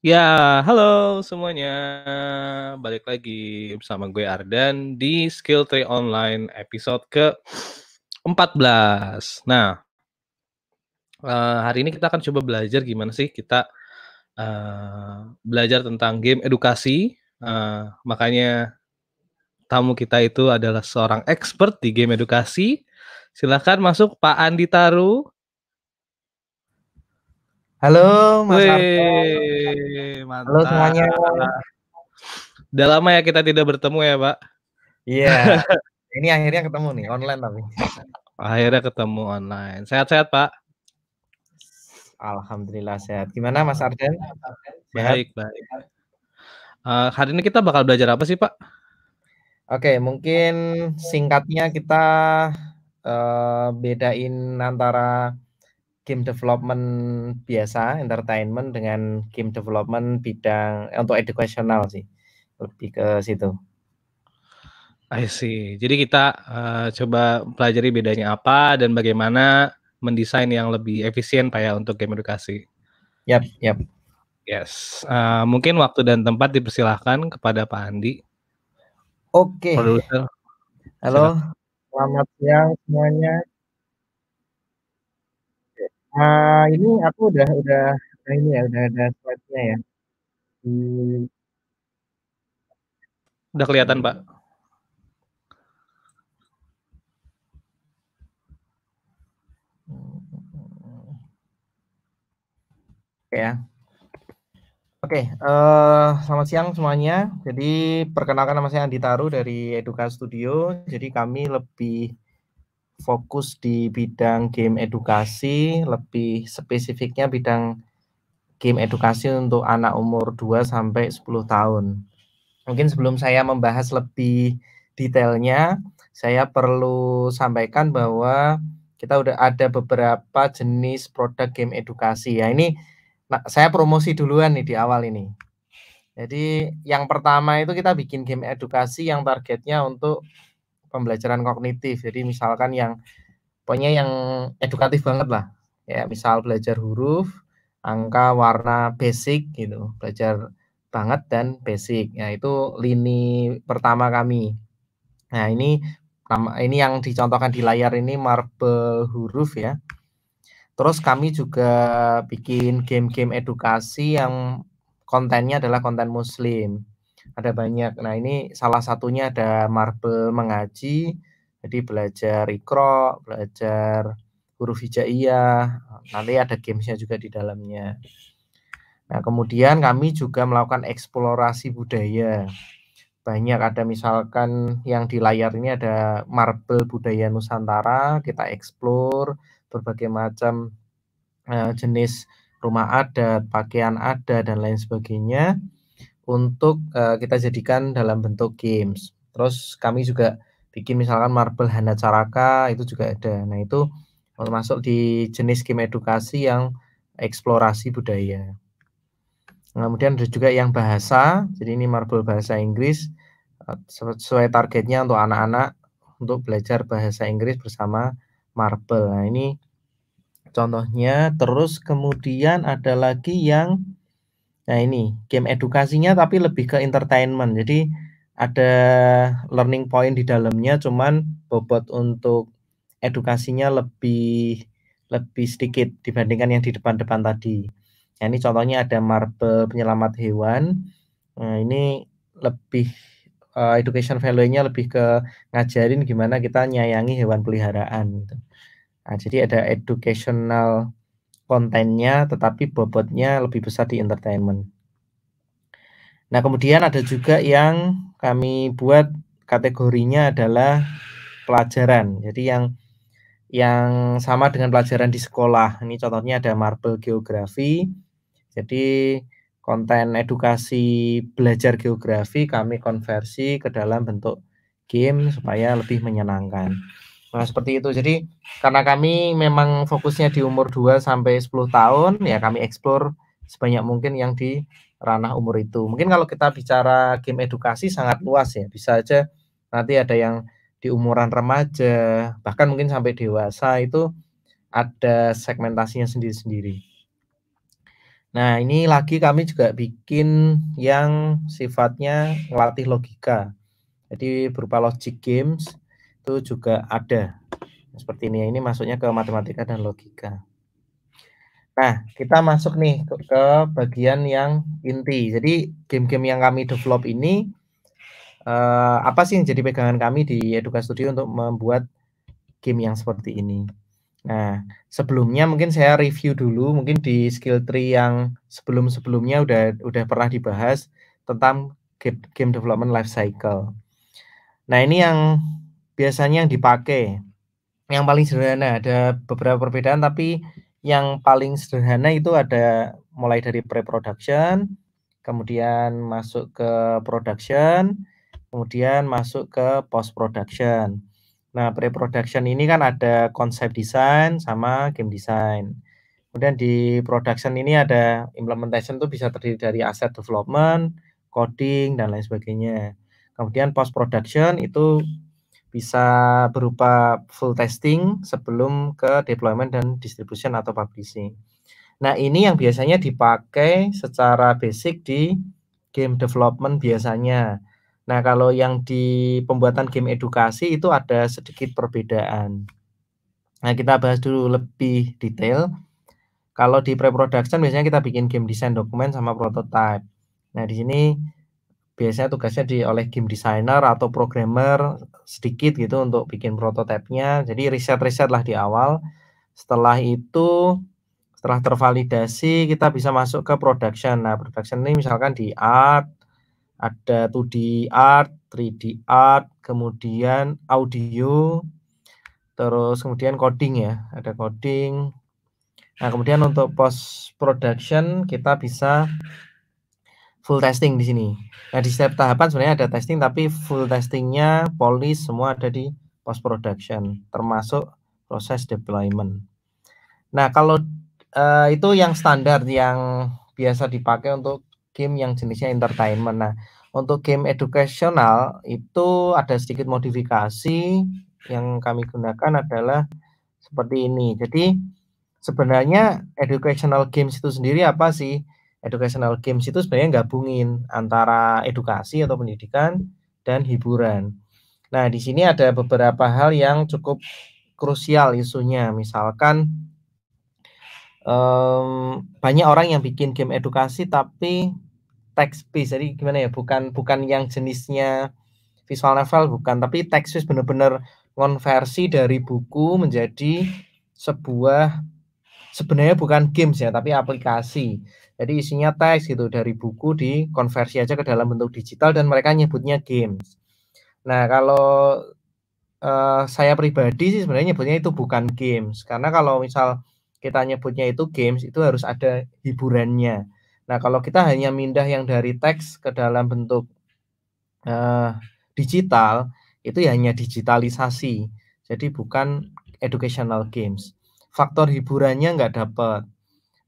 Ya, halo semuanya. Balik lagi bersama gue Ardan di Skill Tree Online episode ke-14. Nah, uh, hari ini kita akan coba belajar gimana sih kita uh, belajar tentang game edukasi. Uh, makanya tamu kita itu adalah seorang expert di game edukasi. Silahkan masuk Pak Andi Taru. Halo Mas Wih, Halo semuanya. Udah lama ya kita tidak bertemu ya Pak? Iya. Ini akhirnya ketemu nih online tapi. Akhirnya ketemu online. Sehat-sehat Pak? Alhamdulillah sehat. Gimana Mas Arden? Baik, baik. Uh, hari ini kita bakal belajar apa sih Pak? Oke, mungkin singkatnya kita uh, bedain antara game development biasa, entertainment dengan game development bidang eh, untuk educational sih. Lebih ke situ. I see. Jadi kita uh, coba pelajari bedanya apa dan bagaimana mendesain yang lebih efisien Pak ya untuk game edukasi. Yap, yap. Yes. Uh, mungkin waktu dan tempat dipersilahkan kepada Pak Andi. Oke. Okay. Halo. Selamat siang semuanya. Uh, ini aku udah udah ini ya, udah ada slide-nya ya. Hmm. Udah kelihatan, Pak. Oke ya. Oke, uh, selamat siang semuanya. Jadi perkenalkan nama saya Andi Taru dari Eduka Studio. Jadi kami lebih fokus di bidang game edukasi, lebih spesifiknya bidang game edukasi untuk anak umur 2 sampai 10 tahun. Mungkin sebelum saya membahas lebih detailnya, saya perlu sampaikan bahwa kita udah ada beberapa jenis produk game edukasi. Ya ini nah, saya promosi duluan nih di awal ini. Jadi yang pertama itu kita bikin game edukasi yang targetnya untuk pembelajaran kognitif. Jadi misalkan yang pokoknya yang edukatif banget lah. Ya, misal belajar huruf, angka, warna, basic gitu. Belajar banget dan basic. Nah, itu lini pertama kami. Nah, ini ini yang dicontohkan di layar ini marble huruf ya. Terus kami juga bikin game-game edukasi yang kontennya adalah konten muslim ada banyak. Nah, ini salah satunya ada Marble mengaji, jadi belajar ikro, belajar huruf hijaiyah, nanti ada gamesnya juga di dalamnya. Nah, kemudian kami juga melakukan eksplorasi budaya. Banyak ada misalkan yang di layar ini ada marble budaya Nusantara, kita eksplor berbagai macam uh, jenis rumah adat, pakaian adat dan lain sebagainya untuk uh, kita jadikan dalam bentuk games. Terus kami juga bikin misalkan Marble Hana Caraka itu juga ada. Nah, itu masuk di jenis game edukasi yang eksplorasi budaya. Kemudian ada juga yang bahasa, jadi ini Marble bahasa Inggris eh, sesuai targetnya untuk anak-anak untuk belajar bahasa Inggris bersama Marble. Nah, ini contohnya. Terus kemudian ada lagi yang Nah ini game edukasinya tapi lebih ke entertainment. Jadi ada learning point di dalamnya, cuman bobot untuk edukasinya lebih lebih sedikit dibandingkan yang di depan-depan tadi. Nah, ini contohnya ada marble penyelamat hewan. Nah, ini lebih uh, education value-nya lebih ke ngajarin gimana kita nyayangi hewan peliharaan. Gitu. Nah, jadi ada educational kontennya tetapi bobotnya lebih besar di entertainment. Nah, kemudian ada juga yang kami buat kategorinya adalah pelajaran. Jadi yang yang sama dengan pelajaran di sekolah. Ini contohnya ada Marble Geografi. Jadi konten edukasi belajar geografi kami konversi ke dalam bentuk game supaya lebih menyenangkan. Nah, seperti itu. Jadi karena kami memang fokusnya di umur 2 sampai 10 tahun, ya kami eksplor sebanyak mungkin yang di ranah umur itu. Mungkin kalau kita bicara game edukasi sangat luas ya. Bisa aja nanti ada yang di umuran remaja, bahkan mungkin sampai dewasa itu ada segmentasinya sendiri-sendiri. Nah, ini lagi kami juga bikin yang sifatnya ngelatih logika. Jadi berupa logic games itu juga ada. Seperti ini, ini masuknya ke matematika dan logika. Nah, kita masuk nih ke, ke bagian yang inti. Jadi game-game yang kami develop ini uh, apa sih yang jadi pegangan kami di Eduka Studio untuk membuat game yang seperti ini? Nah, sebelumnya mungkin saya review dulu mungkin di skill tree yang sebelum-sebelumnya udah udah pernah dibahas tentang game, game development life cycle. Nah, ini yang biasanya yang dipakai. Yang paling sederhana ada beberapa perbedaan tapi yang paling sederhana itu ada mulai dari pre-production, kemudian masuk ke production, kemudian masuk ke post production. Nah, pre-production ini kan ada konsep desain sama game design. Kemudian di production ini ada implementation itu bisa terdiri dari asset development, coding, dan lain sebagainya. Kemudian post production itu bisa berupa full testing sebelum ke deployment dan distribution atau publishing. Nah, ini yang biasanya dipakai secara basic di game development biasanya. Nah, kalau yang di pembuatan game edukasi itu ada sedikit perbedaan. Nah, kita bahas dulu lebih detail. Kalau di pre-production biasanya kita bikin game design dokumen sama prototype. Nah, di sini biasanya tugasnya di oleh game designer atau programmer sedikit gitu untuk bikin prototipenya. Jadi riset-riset lah di awal. Setelah itu setelah tervalidasi kita bisa masuk ke production. Nah, production ini misalkan di art, ada 2D art, 3D art, kemudian audio, terus kemudian coding ya, ada coding. Nah, kemudian untuk post production kita bisa full testing di sini. Nah, di setiap tahapan sebenarnya ada testing tapi full testingnya polish semua ada di post production, termasuk proses deployment. Nah, kalau uh, itu yang standar yang biasa dipakai untuk game yang jenisnya entertainment. Nah, untuk game edukasional itu ada sedikit modifikasi yang kami gunakan adalah seperti ini. Jadi sebenarnya educational games itu sendiri apa sih? Educational games itu sebenarnya gabungin antara edukasi atau pendidikan dan hiburan. Nah, di sini ada beberapa hal yang cukup krusial isunya. Misalkan um, banyak orang yang bikin game edukasi tapi text based. Jadi gimana ya? Bukan bukan yang jenisnya visual novel bukan, tapi text based benar-benar konversi dari buku menjadi sebuah sebenarnya bukan games ya, tapi aplikasi. Jadi isinya teks gitu dari buku dikonversi aja ke dalam bentuk digital dan mereka nyebutnya games. Nah, kalau uh, saya pribadi sih sebenarnya nyebutnya itu bukan games karena kalau misal kita nyebutnya itu games itu harus ada hiburannya. Nah, kalau kita hanya mindah yang dari teks ke dalam bentuk uh, digital, itu ya hanya digitalisasi. Jadi bukan educational games. Faktor hiburannya nggak dapat.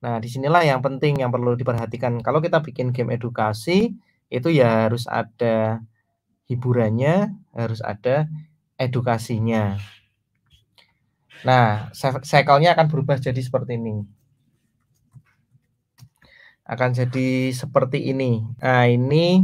Nah, di sinilah yang penting yang perlu diperhatikan. Kalau kita bikin game edukasi, itu ya harus ada hiburannya, harus ada edukasinya. Nah, cycle-nya akan berubah jadi seperti ini akan jadi seperti ini. Nah, ini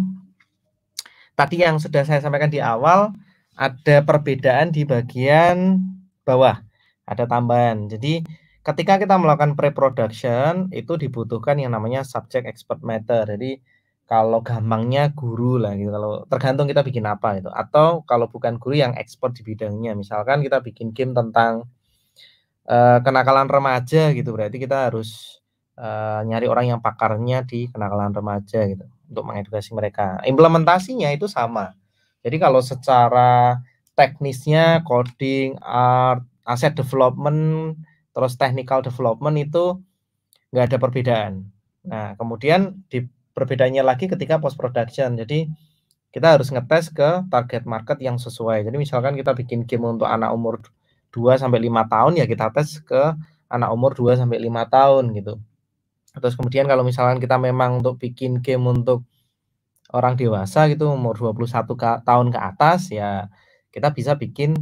tadi yang sudah saya sampaikan di awal ada perbedaan di bagian bawah, ada tambahan. Jadi ketika kita melakukan pre-production itu dibutuhkan yang namanya subject expert matter. Jadi kalau gampangnya guru lah gitu. Kalau tergantung kita bikin apa itu. Atau kalau bukan guru yang expert di bidangnya. Misalkan kita bikin game tentang uh, kenakalan remaja gitu. Berarti kita harus uh, nyari orang yang pakarnya di kenakalan remaja gitu untuk mengedukasi mereka. Implementasinya itu sama. Jadi kalau secara teknisnya coding, art, asset development, terus technical development itu nggak ada perbedaan. Nah, kemudian di perbedaannya lagi ketika post production. Jadi kita harus ngetes ke target market yang sesuai. Jadi misalkan kita bikin game untuk anak umur 2 sampai 5 tahun ya kita tes ke anak umur 2 sampai 5 tahun gitu. Terus kemudian kalau misalkan kita memang untuk bikin game untuk orang dewasa gitu umur 21 ke, tahun ke atas ya kita bisa bikin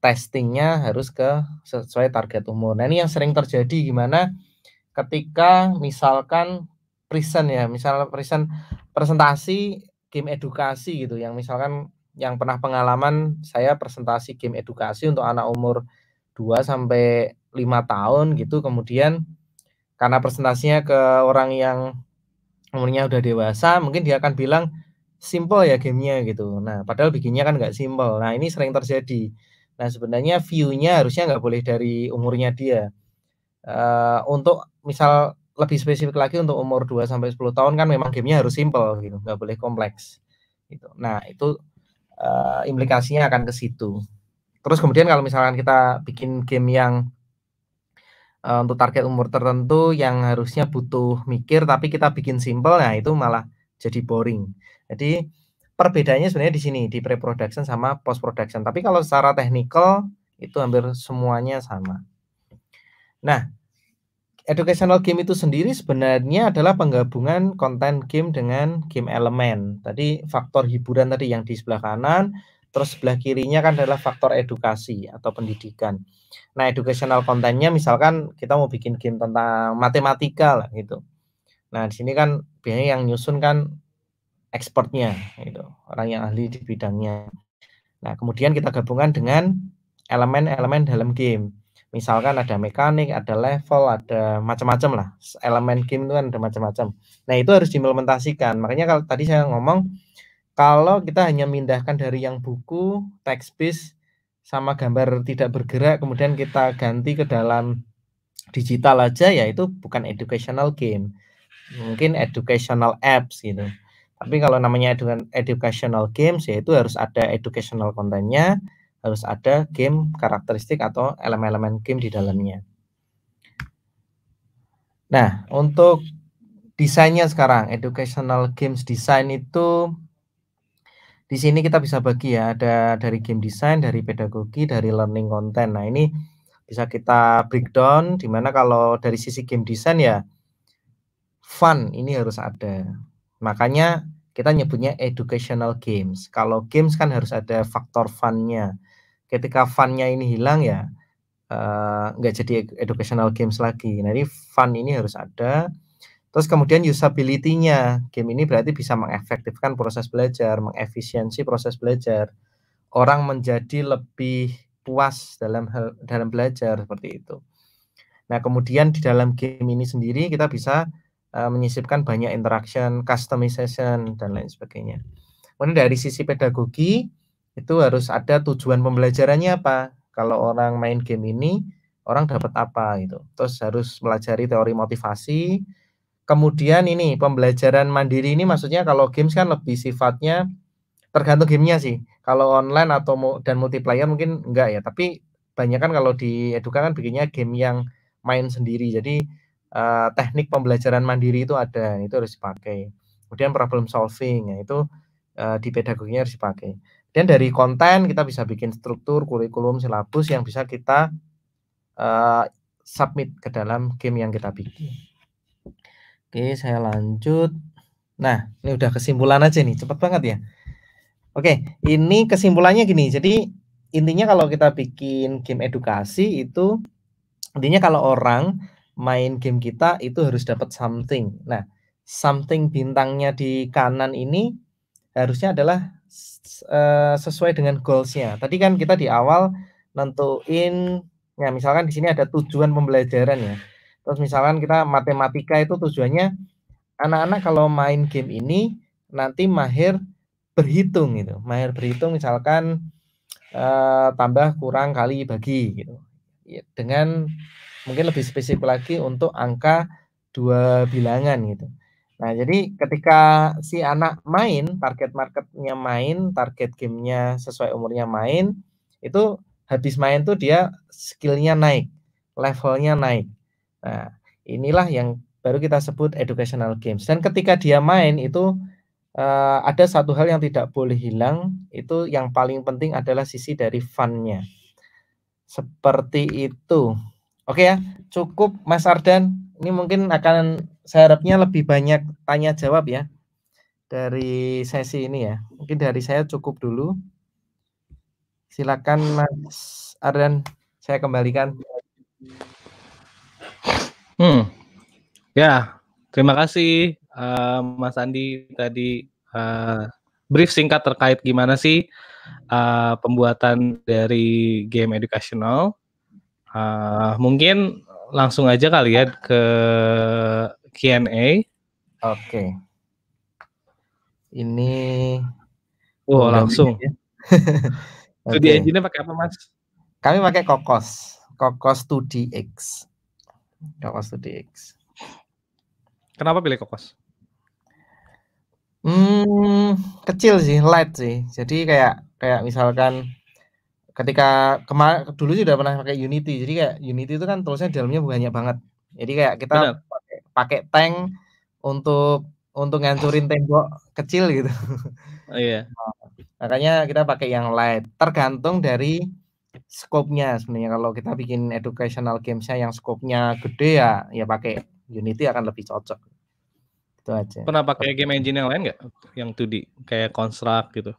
testingnya harus ke sesuai target umur. Nah ini yang sering terjadi gimana ketika misalkan present ya, misal present presentasi game edukasi gitu. Yang misalkan yang pernah pengalaman saya presentasi game edukasi untuk anak umur 2 sampai 5 tahun gitu. Kemudian karena presentasinya ke orang yang umurnya udah dewasa mungkin dia akan bilang simple ya gamenya gitu. Nah padahal bikinnya kan nggak simple. Nah ini sering terjadi nah sebenarnya view-nya harusnya nggak boleh dari umurnya dia uh, untuk misal lebih spesifik lagi untuk umur 2 sampai 10 tahun kan memang gamenya harus simple gitu nggak boleh kompleks gitu nah itu uh, implikasinya akan ke situ. Terus kemudian kalau misalkan kita bikin game yang uh, untuk target umur tertentu yang harusnya butuh mikir tapi kita bikin simple, nah itu malah jadi boring. Jadi perbedaannya sebenarnya di sini di pre-production sama post-production. Tapi kalau secara technical itu hampir semuanya sama. Nah, educational game itu sendiri sebenarnya adalah penggabungan konten game dengan game elemen. Tadi faktor hiburan tadi yang di sebelah kanan, terus sebelah kirinya kan adalah faktor edukasi atau pendidikan. Nah, educational kontennya misalkan kita mau bikin game tentang matematika lah gitu. Nah, di sini kan biasanya yang nyusun kan expertnya gitu, orang yang ahli di bidangnya. Nah, kemudian kita gabungkan dengan elemen-elemen dalam game misalkan ada mekanik, ada level, ada macam-macam lah. Elemen game itu kan ada macam-macam. Nah, itu harus diimplementasikan. Makanya kalau tadi saya ngomong kalau kita hanya mindahkan dari yang buku, text based sama gambar tidak bergerak kemudian kita ganti ke dalam digital aja ya itu bukan educational game. Mungkin educational apps gitu. Tapi kalau namanya educational games ya itu harus ada educational kontennya, harus ada game karakteristik atau elemen-elemen game di dalamnya. Nah, untuk desainnya sekarang, educational games design itu di sini kita bisa bagi ya, ada dari game design, dari pedagogi, dari learning content. Nah, ini bisa kita breakdown di mana kalau dari sisi game design ya fun ini harus ada. Makanya kita nyebutnya educational games. Kalau games kan harus ada faktor fun-nya ketika fun-nya ini hilang ya uh, nggak jadi educational games lagi. Nah, ini fun ini harus ada. Terus kemudian usability-nya. Game ini berarti bisa mengefektifkan proses belajar, mengefisiensi proses belajar. Orang menjadi lebih puas dalam hal dalam belajar seperti itu. Nah, kemudian di dalam game ini sendiri kita bisa uh, menyisipkan banyak interaction, customization dan lain sebagainya. Kemudian dari sisi pedagogi, itu harus ada tujuan pembelajarannya apa. Kalau orang main game ini, orang dapat apa gitu. Terus harus melajari teori motivasi. Kemudian ini pembelajaran mandiri ini maksudnya kalau games kan lebih sifatnya tergantung gamenya sih. Kalau online atau dan multiplayer mungkin enggak ya, tapi banyak kan kalau di Eduka kan bikinnya game yang main sendiri. Jadi uh, teknik pembelajaran mandiri itu ada, itu harus dipakai. Kemudian problem solving, ya itu uh, di pedagoginya harus dipakai. Dan dari konten kita bisa bikin struktur, kurikulum, silabus yang bisa kita uh, submit ke dalam game yang kita bikin. Oke, saya lanjut. Nah, ini udah kesimpulan aja nih, cepet banget ya. Oke, ini kesimpulannya gini. Jadi intinya kalau kita bikin game edukasi itu intinya kalau orang main game kita itu harus dapat something. Nah, something bintangnya di kanan ini harusnya adalah uh, sesuai dengan goals-nya. Tadi kan kita di awal nentuin ya misalkan di sini ada tujuan pembelajaran ya. Terus misalkan kita matematika itu tujuannya anak-anak kalau main game ini nanti mahir berhitung gitu. Mahir berhitung misalkan uh, tambah kurang kali bagi gitu. Ya, dengan mungkin lebih spesifik lagi untuk angka dua bilangan gitu. Nah, jadi ketika si anak main, target marketnya main, target gamenya sesuai umurnya main, itu habis main tuh dia skillnya naik, levelnya naik. Nah, inilah yang baru kita sebut educational games. Dan ketika dia main itu uh, ada satu hal yang tidak boleh hilang, itu yang paling penting adalah sisi dari funnya. Seperti itu. Oke ya, cukup Mas Ardan. Ini mungkin akan saya harapnya lebih banyak tanya jawab ya dari sesi ini ya. Mungkin dari saya cukup dulu. Silakan Mas Ardan, saya kembalikan. Hmm. Ya, terima kasih uh, Mas Andi tadi uh, brief singkat terkait gimana sih uh, pembuatan dari game educational. Uh, mungkin langsung aja kali ya ke Q&A. Oke. Ini Oh, langsung. Ya. okay. engine-nya pakai apa, Mas? Kami pakai Kokos. Kokos 2DX. Kokos 2DX. Kenapa pilih Kokos? Hmm, kecil sih, light sih. Jadi kayak kayak misalkan ketika kemarin dulu sudah pernah pakai Unity. Jadi kayak Unity itu kan tulisnya dalamnya banyak banget. Jadi kayak kita pakai, pakai tank untuk untuk ngancurin tembok kecil gitu. Oh, iya. Nah, makanya kita pakai yang light. Tergantung dari scope-nya sebenarnya. Kalau kita bikin educational games-nya yang scope-nya gede ya ya pakai Unity akan lebih cocok. Itu aja. Pernah pakai game engine yang lain nggak? Yang 2D kayak Construct gitu?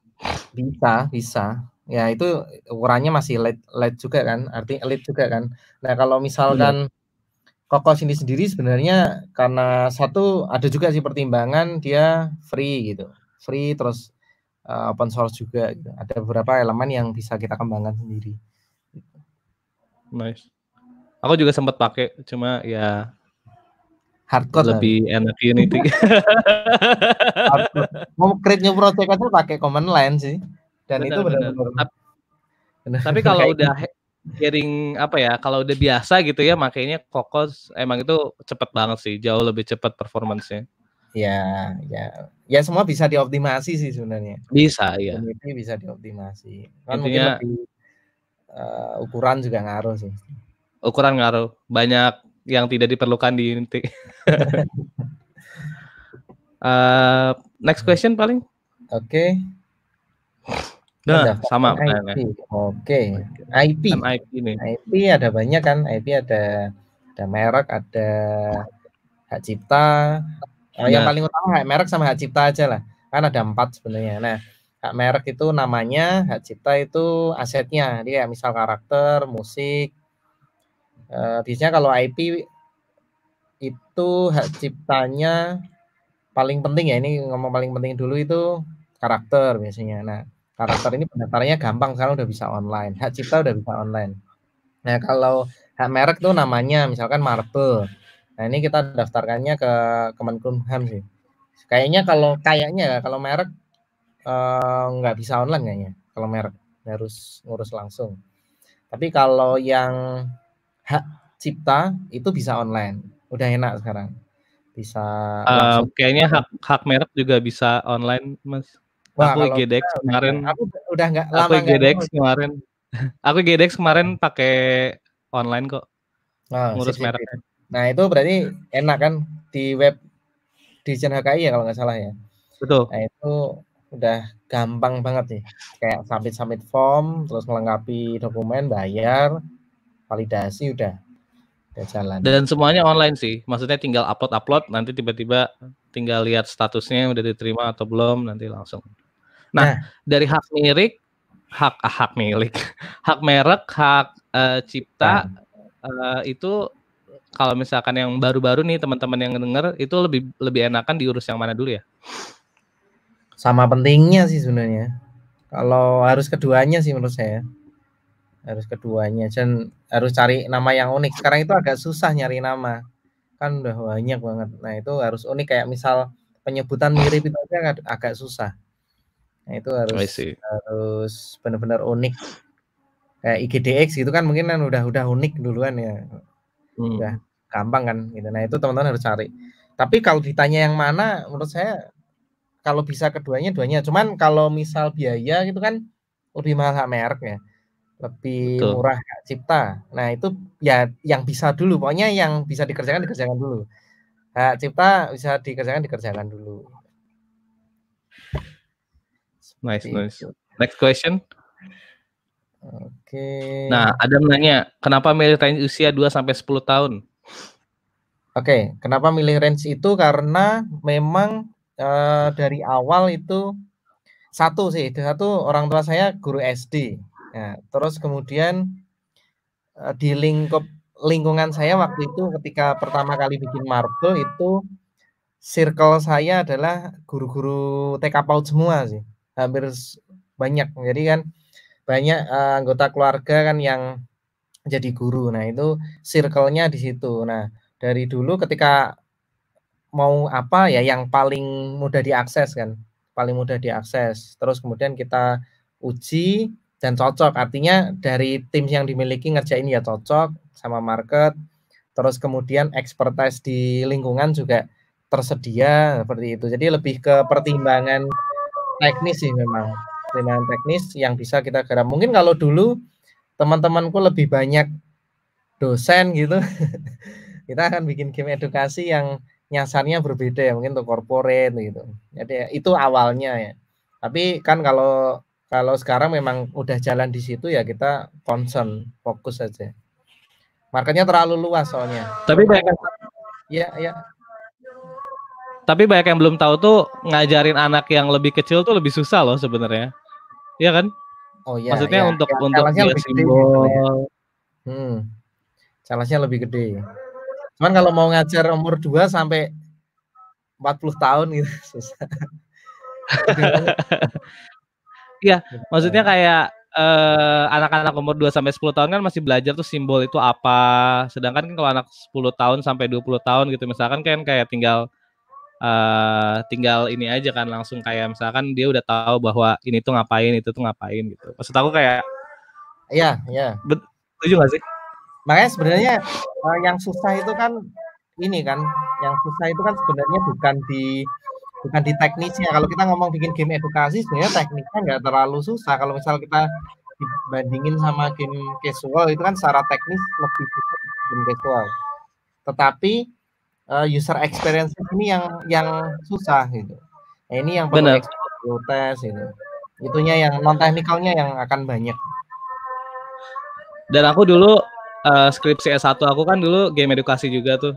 Bisa, bisa. Ya itu ukurannya masih LED, LED juga kan, arti LED juga kan. Nah kalau misalkan Benar. Kokos ini sendiri sebenarnya karena satu ada juga sih pertimbangan dia free gitu, free terus uh, open source juga. Gitu. Ada beberapa elemen yang bisa kita kembangkan sendiri. Nice. Aku juga sempat pakai, cuma ya hardcore lebih kan? enak Unity. Mau create new project aja pakai command line sih. Dan benar, itu benar-benar. Tapi kalau udah hearing apa ya, kalau udah biasa gitu ya makanya kokos emang itu cepet banget sih, jauh lebih cepat performancenya. Ya, ya, ya semua bisa dioptimasi sih sebenarnya. Bisa, ya. Ini bisa dioptimasi. Kan Intinya, mungkin lebih uh, ukuran juga ngaruh sih. Ukuran ngaruh. Banyak yang tidak diperlukan di Unity. uh, next question paling. Oke. Okay. Nah, sama. IP. Oke. Okay. IP. IP ini. IP ada banyak kan. IP ada ada merek, ada hak cipta. Nah. Yang paling utama hak merek sama hak cipta aja lah. Kan ada empat sebenarnya. Nah, hak merek itu namanya, hak cipta itu asetnya. Dia misal karakter, musik, Uh, biasanya kalau IP itu hak ciptanya paling penting ya ini ngomong paling penting dulu itu karakter biasanya. Nah karakter ini pendaftarannya gampang sekarang udah bisa online. Hak cipta udah bisa online. Nah kalau hak merek tuh namanya misalkan Marble. Nah ini kita daftarkannya ke Kemenkumham sih. Kayaknya kalau kayaknya kalau merek eh, nggak bisa online kayaknya. Kalau merek harus ngurus langsung. Tapi kalau yang hak cipta itu bisa online. Udah enak sekarang. Bisa uh, kayaknya hak hak merek juga bisa online, Mas. Wah, aku GDX kemarin aku udah nggak lama aku GDX kemarin aku GDX kemarin pakai online kok. Oh, ngurus merek. Nah, itu berarti enak kan di web di HKI ya kalau nggak salah ya. Betul. Nah, itu udah gampang banget sih. Kayak submit submit form, terus melengkapi dokumen, bayar, validasi udah udah jalan. Dan semuanya online sih. Maksudnya tinggal upload-upload nanti tiba-tiba tinggal lihat statusnya udah diterima atau belum nanti langsung. Nah, nah. dari hak milik, hak ah, hak milik, hak merek, hak uh, cipta nah. uh, itu kalau misalkan yang baru-baru nih teman-teman yang denger itu lebih lebih enakan diurus yang mana dulu ya? Sama pentingnya sih sebenarnya. Kalau harus keduanya sih menurut saya. Harus keduanya. Dan harus cari nama yang unik. Sekarang itu agak susah nyari nama. Kan udah banyak banget. Nah itu harus unik. Kayak misal penyebutan mirip itu aja agak susah nah itu harus harus benar-benar unik kayak IGDX gitu kan mungkin kan udah udah unik duluan ya hmm. udah gampang kan gitu nah itu teman-teman harus cari tapi kalau ditanya yang mana menurut saya kalau bisa keduanya duanya cuman kalau misal biaya gitu kan lebih mahal merek ya lebih Betul. murah hak cipta. Nah, itu ya yang bisa dulu. Pokoknya yang bisa dikerjakan dikerjakan dulu. Hak cipta bisa dikerjakan dikerjakan dulu. Nice, nice. Next question. Oke. Okay. Nah, ada nanya, kenapa milih range usia 2 sampai 10 tahun? Oke, okay. kenapa milih range itu karena memang uh, dari awal itu satu sih, satu orang tua saya guru SD. Ya, terus kemudian uh, di lingkup lingkungan saya waktu itu ketika pertama kali bikin marble itu circle saya adalah guru-guru TK PAUD semua sih, hampir banyak. Jadi kan banyak uh, anggota keluarga kan yang jadi guru. Nah, itu circle-nya di situ. Nah, dari dulu ketika mau apa ya yang paling mudah diakses kan, paling mudah diakses. Terus kemudian kita uji dan cocok. Artinya dari tim yang dimiliki ngerjain ya cocok sama market. Terus kemudian expertise di lingkungan juga tersedia seperti itu. Jadi lebih ke pertimbangan teknis sih memang. Pertimbangan teknis yang bisa kita garap. Mungkin kalau dulu teman-temanku lebih banyak dosen gitu. kita akan bikin game edukasi yang nyasarnya berbeda ya, mungkin untuk corporate gitu. Jadi itu awalnya ya. Tapi kan kalau kalau sekarang memang udah jalan di situ ya kita concern, fokus saja. Marketnya terlalu luas soalnya. Tapi banyak ya ya tapi banyak yang belum tahu tuh ngajarin anak yang lebih kecil tuh lebih susah loh sebenarnya. Iya kan? Oh iya. Maksudnya ya. untuk ya, untuk dia lebih simbol. Gede, gitu ya. Hmm. Challenge-nya lebih gede. Cuman kalau mau ngajar umur 2 sampai 40 tahun gitu susah. Iya, maksudnya kayak eh, anak-anak umur 2 sampai 10 tahun kan masih belajar tuh simbol itu apa. Sedangkan kan kalau anak 10 tahun sampai 20 tahun gitu misalkan kan kayak tinggal uh, tinggal ini aja kan langsung kayak misalkan dia udah tahu bahwa ini tuh ngapain itu tuh ngapain gitu. Maksud aku kayak iya iya. Setuju gak sih? Makanya sebenarnya uh, yang susah itu kan ini kan yang susah itu kan sebenarnya bukan di bukan di teknisnya. Kalau kita ngomong bikin game edukasi sebenarnya tekniknya nggak terlalu susah. Kalau misal kita dibandingin sama game casual itu kan secara teknis lebih susah game casual. Tetapi uh, user experience ini yang yang susah gitu. Nah, ini yang perlu tes itu. Itunya yang non teknikalnya yang akan banyak. Dan aku dulu uh, skripsi S1 aku kan dulu game edukasi juga tuh.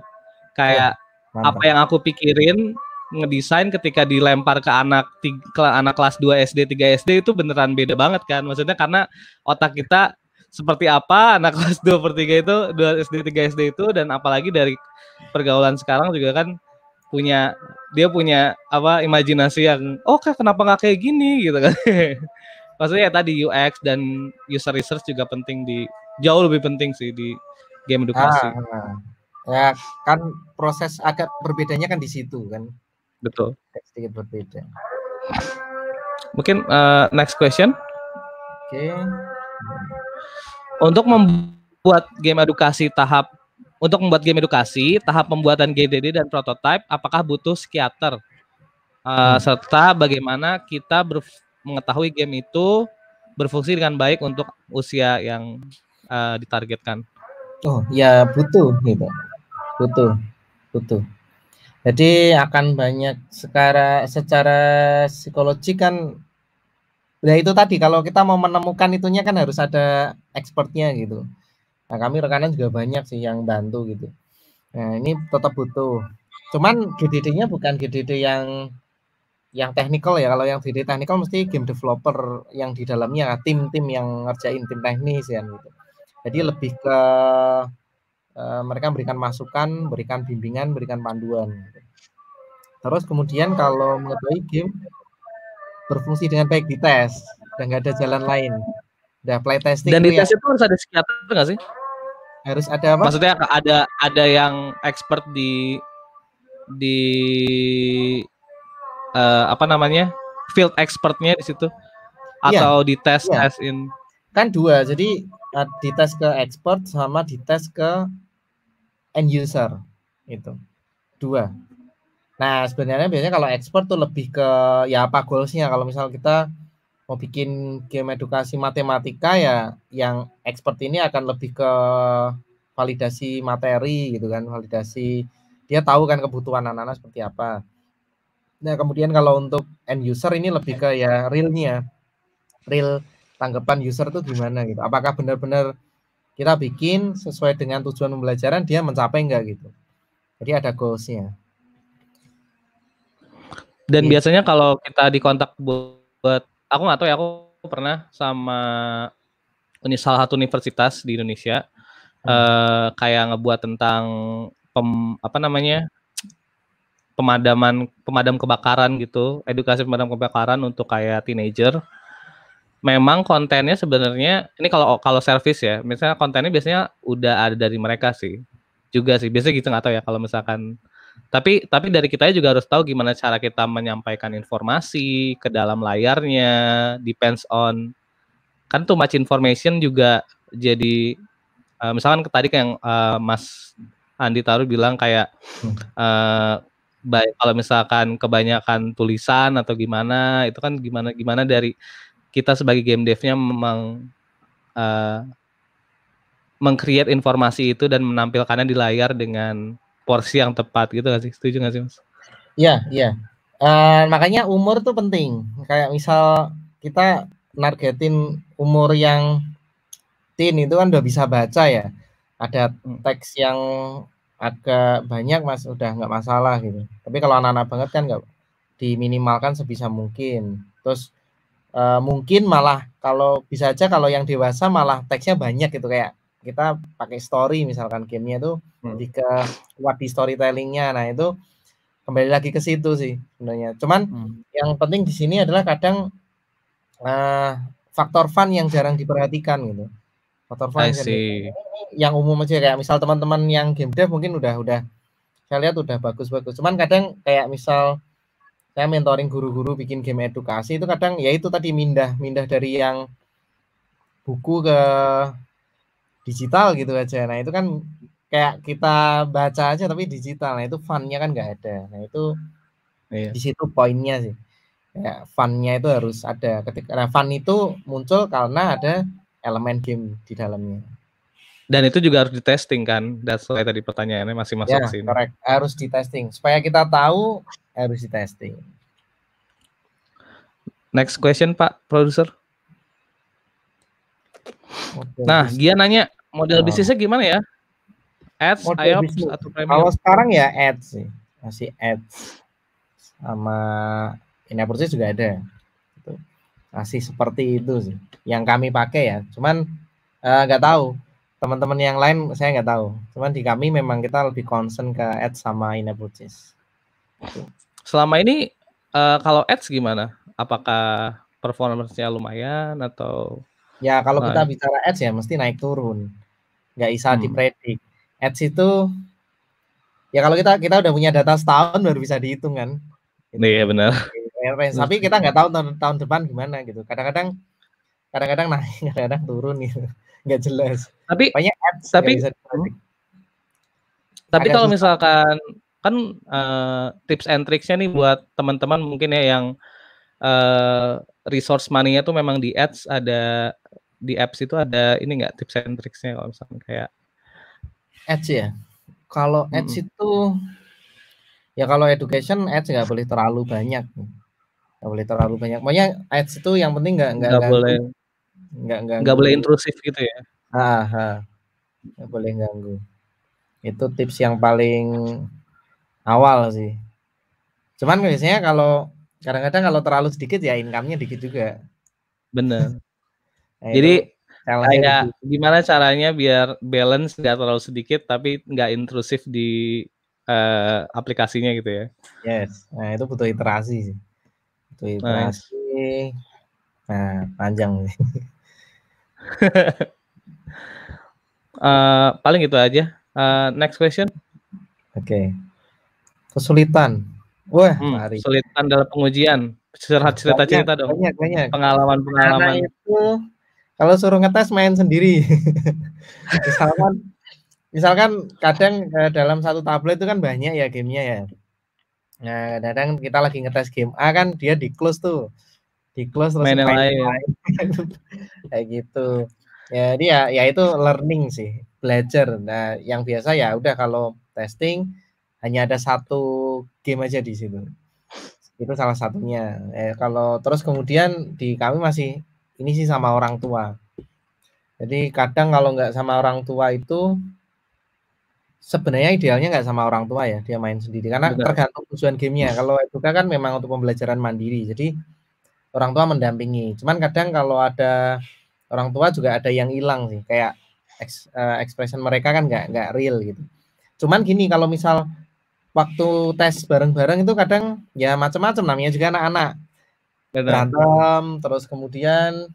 Kayak oh, apa yang aku pikirin ngedesain ketika dilempar ke anak ke anak kelas 2 SD, 3 SD itu beneran beda banget kan. Maksudnya karena otak kita seperti apa anak kelas 2 per 3 itu, 2 SD, 3 SD itu dan apalagi dari pergaulan sekarang juga kan punya dia punya apa imajinasi yang oh kenapa nggak kayak gini? gitu kan. Maksudnya ya tadi UX dan user research juga penting di jauh lebih penting sih di game edukasi. Ah, ah. ya kan proses agak berbedanya kan di situ kan. Betul. Sedikit berbeda. Mungkin uh, next question. Oke. okay. Untuk membuat game edukasi tahap untuk membuat game edukasi, tahap pembuatan GDD dan prototipe, apakah butuh psikiater? Uh, hmm. Serta bagaimana kita mengetahui game itu berfungsi dengan baik untuk usia yang uh, ditargetkan? Oh ya butuh gitu, butuh, butuh. Jadi akan banyak secara secara psikologi kan ya itu tadi kalau kita mau menemukan itunya kan harus ada expertnya gitu. Nah, kami rekanan juga banyak sih yang bantu gitu. Nah, ini tetap butuh. Cuman GDD-nya bukan GDD yang yang teknikal ya. Kalau yang GDD teknikal mesti game developer yang di dalamnya tim-tim yang ngerjain tim teknis ya gitu. Jadi lebih ke uh, mereka berikan masukan, berikan bimbingan, berikan panduan. Gitu. Terus kemudian kalau mengetahui game berfungsi dengan baik di tes dan nggak ada jalan lain. Udah playtesting. Dan di tes ya, itu harus ada psikiater nggak sih? Harus ada apa? Maksudnya ada ada yang expert di di uh, apa namanya field expertnya di situ iya. atau di tes iya. as in kan dua jadi uh, di tes ke expert sama di tes ke end user itu dua nah sebenarnya biasanya kalau expert tuh lebih ke ya apa goalsnya? Kalau misal kita mau bikin game edukasi matematika ya yang expert ini akan lebih ke validasi materi gitu kan validasi dia tahu kan kebutuhan anak-anak seperti apa. Nah kemudian kalau untuk end user ini lebih ke ya realnya. Real tanggapan user itu gimana gitu. Apakah benar-benar kita bikin sesuai dengan tujuan pembelajaran dia mencapai enggak gitu. Jadi ada goalsnya dan gitu. biasanya kalau kita dikontak buat aku nggak tahu ya aku pernah sama salah satu universitas di Indonesia hmm. uh, kayak ngebuat tentang pem, apa namanya pemadaman pemadam kebakaran gitu, edukasi pemadam kebakaran untuk kayak teenager. Memang kontennya sebenarnya ini kalau kalau service ya, misalnya kontennya biasanya udah ada dari mereka sih. Juga sih, biasanya gitu nggak tahu ya kalau misalkan tapi tapi dari kita juga harus tahu gimana cara kita menyampaikan informasi ke dalam layarnya, depends on kan too much information juga jadi uh, misalkan tadi yang uh, Mas Andi Taruh bilang kayak uh, baik kalau misalkan kebanyakan tulisan atau gimana itu kan gimana gimana dari kita sebagai game devnya memang uh, mengcreate informasi itu dan menampilkannya di layar dengan porsi yang tepat gitu gak sih? Setuju gak sih mas? Iya, iya. Uh, makanya umur tuh penting. Kayak misal kita nargetin umur yang teen itu kan udah bisa baca ya. Ada hmm. teks yang agak banyak mas, udah nggak masalah gitu. Tapi kalau anak-anak banget kan nggak diminimalkan sebisa mungkin. Terus uh, mungkin malah kalau bisa aja kalau yang dewasa malah teksnya banyak gitu kayak kita pakai story misalkan gamenya tuh hmm. ke kuat di storytellingnya. Nah itu kembali lagi ke situ sih sebenarnya. Cuman hmm. yang penting di sini adalah kadang uh, faktor fun yang jarang diperhatikan gitu. Faktor fun yang, yang umum aja kayak misal teman-teman yang game dev mungkin udah udah saya lihat udah bagus-bagus. Cuman kadang kayak misal saya mentoring guru-guru bikin game edukasi itu kadang ya itu tadi mindah mindah dari yang buku ke digital gitu aja. Nah itu kan kayak kita baca aja tapi digital. Nah itu funnya kan nggak ada. Nah itu iya. di situ poinnya sih. Ya funnya itu harus ada ketika nah fun itu muncul karena ada elemen game di dalamnya. Dan itu juga harus di testing kan? That's why tadi pertanyaannya masih masuk ya, sini. correct. Harus di testing supaya kita tahu harus di testing. Next question Pak Produser. Nah, Gia nanya model oh. bisnisnya gimana ya? Ads, model IOPS atau premium? Kalau sekarang ya ads sih, masih ads sama ini juga ada. Itu. Masih seperti itu sih. Yang kami pakai ya. Cuman eh, nggak uh, tahu teman-teman yang lain saya nggak tahu. Cuman di kami memang kita lebih concern ke ads sama in Selama ini uh, kalau ads gimana? Apakah performance-nya lumayan atau Ya kalau kita bicara ads ya mesti naik turun. Nggak bisa hmm. dipredik. Ads itu ya kalau kita kita udah punya data setahun baru bisa dihitung kan. Gitu. Iya benar. Tapi kita nggak tahu tahun, tahun depan gimana gitu. Kadang-kadang kadang-kadang naik, kadang-kadang turun gitu. Nggak jelas. Tapi Banyak ads tapi bisa tapi kalau misalkan kan uh, tips and tricksnya nih buat teman-teman mungkin ya yang uh, resource money-nya tuh memang di ads ada di apps itu ada ini enggak tips and tricksnya kalau misalnya kayak ads ya kalau ads hmm. itu ya kalau education ads nggak boleh terlalu banyak nggak boleh terlalu banyak pokoknya ads itu yang penting nggak nggak boleh nggak nggak nggak boleh intrusif gitu ya ah nggak boleh ganggu itu tips yang paling awal sih. Cuman biasanya kalau kadang-kadang kalau terlalu sedikit ya income-nya dikit juga. Bener. Nah, Jadi kayak gimana caranya biar balance nggak terlalu sedikit tapi nggak intrusif di uh, aplikasinya gitu ya. Yes. Nah, itu butuh iterasi sih. Butuh iterasi. Nice. Nah, panjang sih. uh, paling itu aja. Uh, next question. Oke. Okay. Kesulitan. Wah, hmm, mari. Kesulitan dalam pengujian. Cerita cerita-cerita dong. Banyak, banyak. Pengalaman-pengalaman. itu kalau suruh ngetes main sendiri. misalkan misalkan kadang eh, dalam satu tablet itu kan banyak ya gamenya ya. Nah, kadang kita lagi ngetes game A kan dia di close tuh. Di close terus main, lain. Kayak gitu. Ya, dia ya itu learning sih, belajar. Nah, yang biasa ya udah kalau testing hanya ada satu game aja di situ. Itu salah satunya. Eh, kalau terus kemudian di kami masih ini sih sama orang tua. Jadi kadang kalau nggak sama orang tua itu sebenarnya idealnya nggak sama orang tua ya dia main sendiri karena Benar. tergantung tujuan gamenya. Kalau itu kan memang untuk pembelajaran mandiri. Jadi orang tua mendampingi. Cuman kadang kalau ada orang tua juga ada yang hilang sih kayak eks, uh, expression mereka kan nggak nggak real gitu. Cuman gini kalau misal waktu tes bareng-bareng itu kadang ya macam-macam namanya juga anak-anak berantem terus kemudian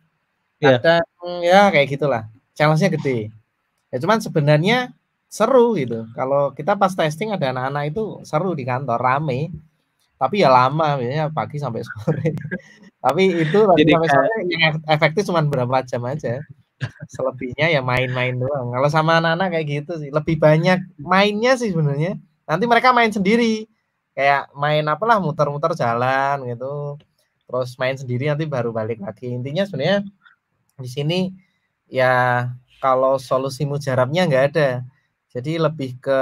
yeah. kadang ya kayak gitulah. Challenge-nya gede. Ya cuman sebenarnya seru gitu. Kalau kita pas testing ada anak-anak itu seru di kantor rame. Tapi ya lama biasanya pagi sampai sore. Tapi itu Jadi sampai sore yang efektif cuma berapa jam aja. Selebihnya ya main-main doang. Kalau sama anak-anak kayak gitu sih. Lebih banyak mainnya sih sebenarnya. Nanti mereka main sendiri. Kayak main apalah muter-muter jalan gitu terus main sendiri nanti baru balik lagi. Intinya sebenarnya di sini ya kalau solusi mujarabnya nggak ada. Jadi lebih ke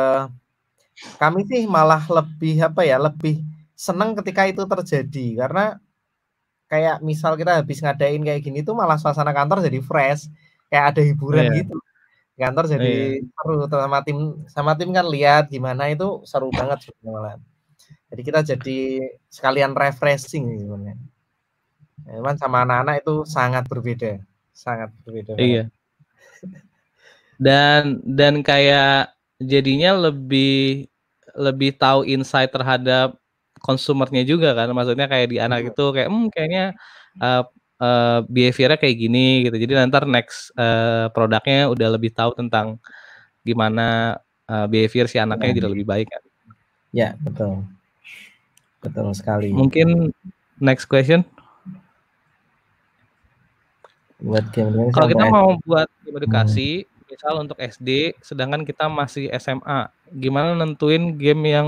kami sih malah lebih apa ya lebih senang ketika itu terjadi. Karena kayak misal kita habis ngadain kayak gini tuh malah suasana kantor jadi fresh. Kayak ada hiburan iya. gitu. Kantor jadi yeah. seru sama tim sama tim kan lihat gimana itu seru banget sebenarnya jadi kita jadi sekalian refreshing sebenarnya Cuman sama anak-anak itu sangat berbeda sangat berbeda iya dan dan kayak jadinya lebih lebih tahu insight terhadap konsumernya juga kan maksudnya kayak di anak iya. itu kayak hmm kayaknya uh, uh, behaviornya kayak gini gitu. Jadi nanti next uh, produknya udah lebih tahu tentang gimana uh, behavior si anaknya ya. jadi lebih baik kan. Ya, betul. Betul sekali. Mungkin next question. Buat game Kalau kita mau buat game edukasi, hmm. misal untuk SD, sedangkan kita masih SMA, gimana nentuin game yang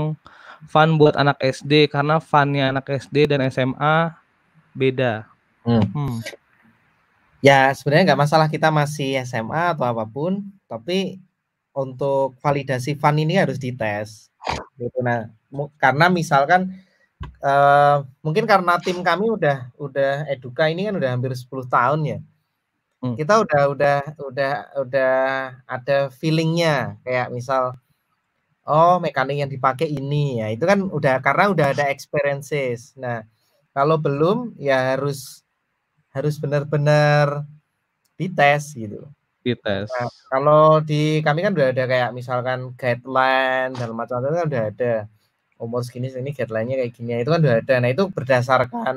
fun buat anak SD karena funnya anak SD dan SMA beda. Hmm. Hmm. Ya sebenarnya nggak masalah kita masih SMA atau apa pun, tapi untuk validasi fun ini harus dites. Gitu. Nah, karena misalkan uh, mungkin karena tim kami udah udah eduka ini kan udah hampir 10 tahun ya. Hmm. Kita udah udah udah udah ada feelingnya kayak misal oh mekanik yang dipakai ini ya itu kan udah karena udah ada experiences. Nah kalau belum ya harus harus benar-benar dites gitu. Dites. Nah, kalau di kami kan udah ada kayak misalkan guideline dan macam-macam kan udah ada umur segini ini guideline-nya kayak gini itu kan udah ada. Nah itu berdasarkan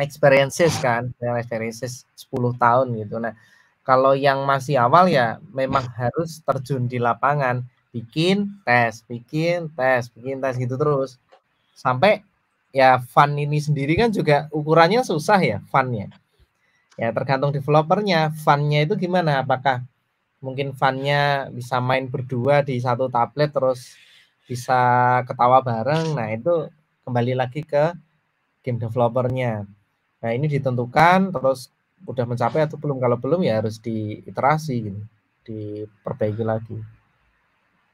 experiences kan, experiences 10 tahun gitu. Nah kalau yang masih awal ya memang harus terjun di lapangan, bikin tes, bikin tes, bikin tes gitu terus. Sampai ya fun ini sendiri kan juga ukurannya susah ya funnya. Ya tergantung developernya funnya itu gimana? Apakah mungkin funnya bisa main berdua di satu tablet terus bisa ketawa bareng? Nah itu kembali lagi ke game developernya nah ini ditentukan terus udah mencapai atau belum? Kalau belum ya harus diiterasi gitu diperbaiki lagi.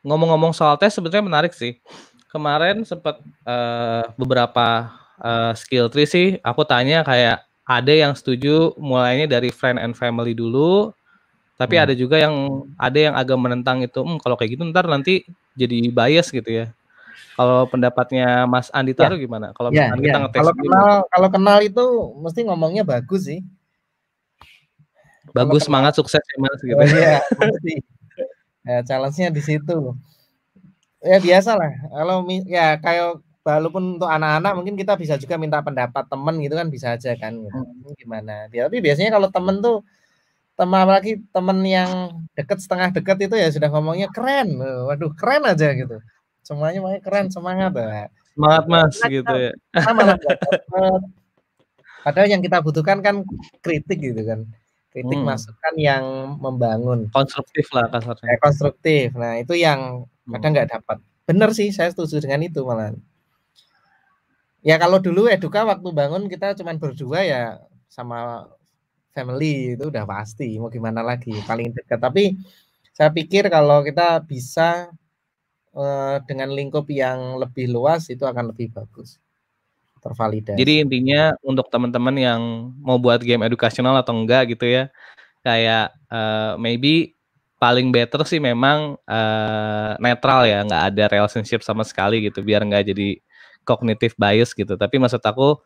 Ngomong-ngomong soal tes sebetulnya menarik sih. Kemarin sempat uh, beberapa uh, skill tree sih aku tanya kayak ada yang setuju mulainya dari friend and family dulu tapi hmm. ada juga yang ada yang agak menentang itu hmm, kalau kayak gitu ntar nanti jadi bias gitu ya kalau pendapatnya Mas Andi Taru ya. gimana? Kalau ya, ya. kita ngetes kalau kenal kalau kenal itu mesti ngomongnya bagus sih. Bagus semangat sukses ya Mas gitu. Oh, iya, ya, challenge-nya di situ. Ya biasa lah kalau ya kayak walaupun untuk anak-anak mungkin kita bisa juga minta pendapat temen gitu kan bisa aja kan gitu. Hmm. gimana. Ya, tapi biasanya kalau temen tuh teman apalagi temen yang deket setengah deket itu ya sudah ngomongnya keren. Waduh keren aja gitu semuanya makanya keren semangat. Ya. semangat mas nah, gitu ya. Padahal yang kita butuhkan kan kritik gitu kan. Kritik hmm. masukan yang membangun. Konstruktif lah kasarnya. Ya, konstruktif. Nah itu yang kadang nggak dapat. Benar sih saya setuju dengan itu malah ya kalau dulu eduka waktu bangun kita cuma berdua ya sama family itu udah pasti mau gimana lagi paling dekat. Tapi saya pikir kalau kita bisa dengan lingkup yang lebih luas itu akan lebih bagus tervalidasi. Jadi intinya untuk teman-teman yang mau buat game edukasional atau enggak gitu ya, kayak uh, maybe paling better sih memang uh, netral ya, nggak ada relationship sama sekali gitu, biar nggak jadi cognitive bias gitu. Tapi maksud aku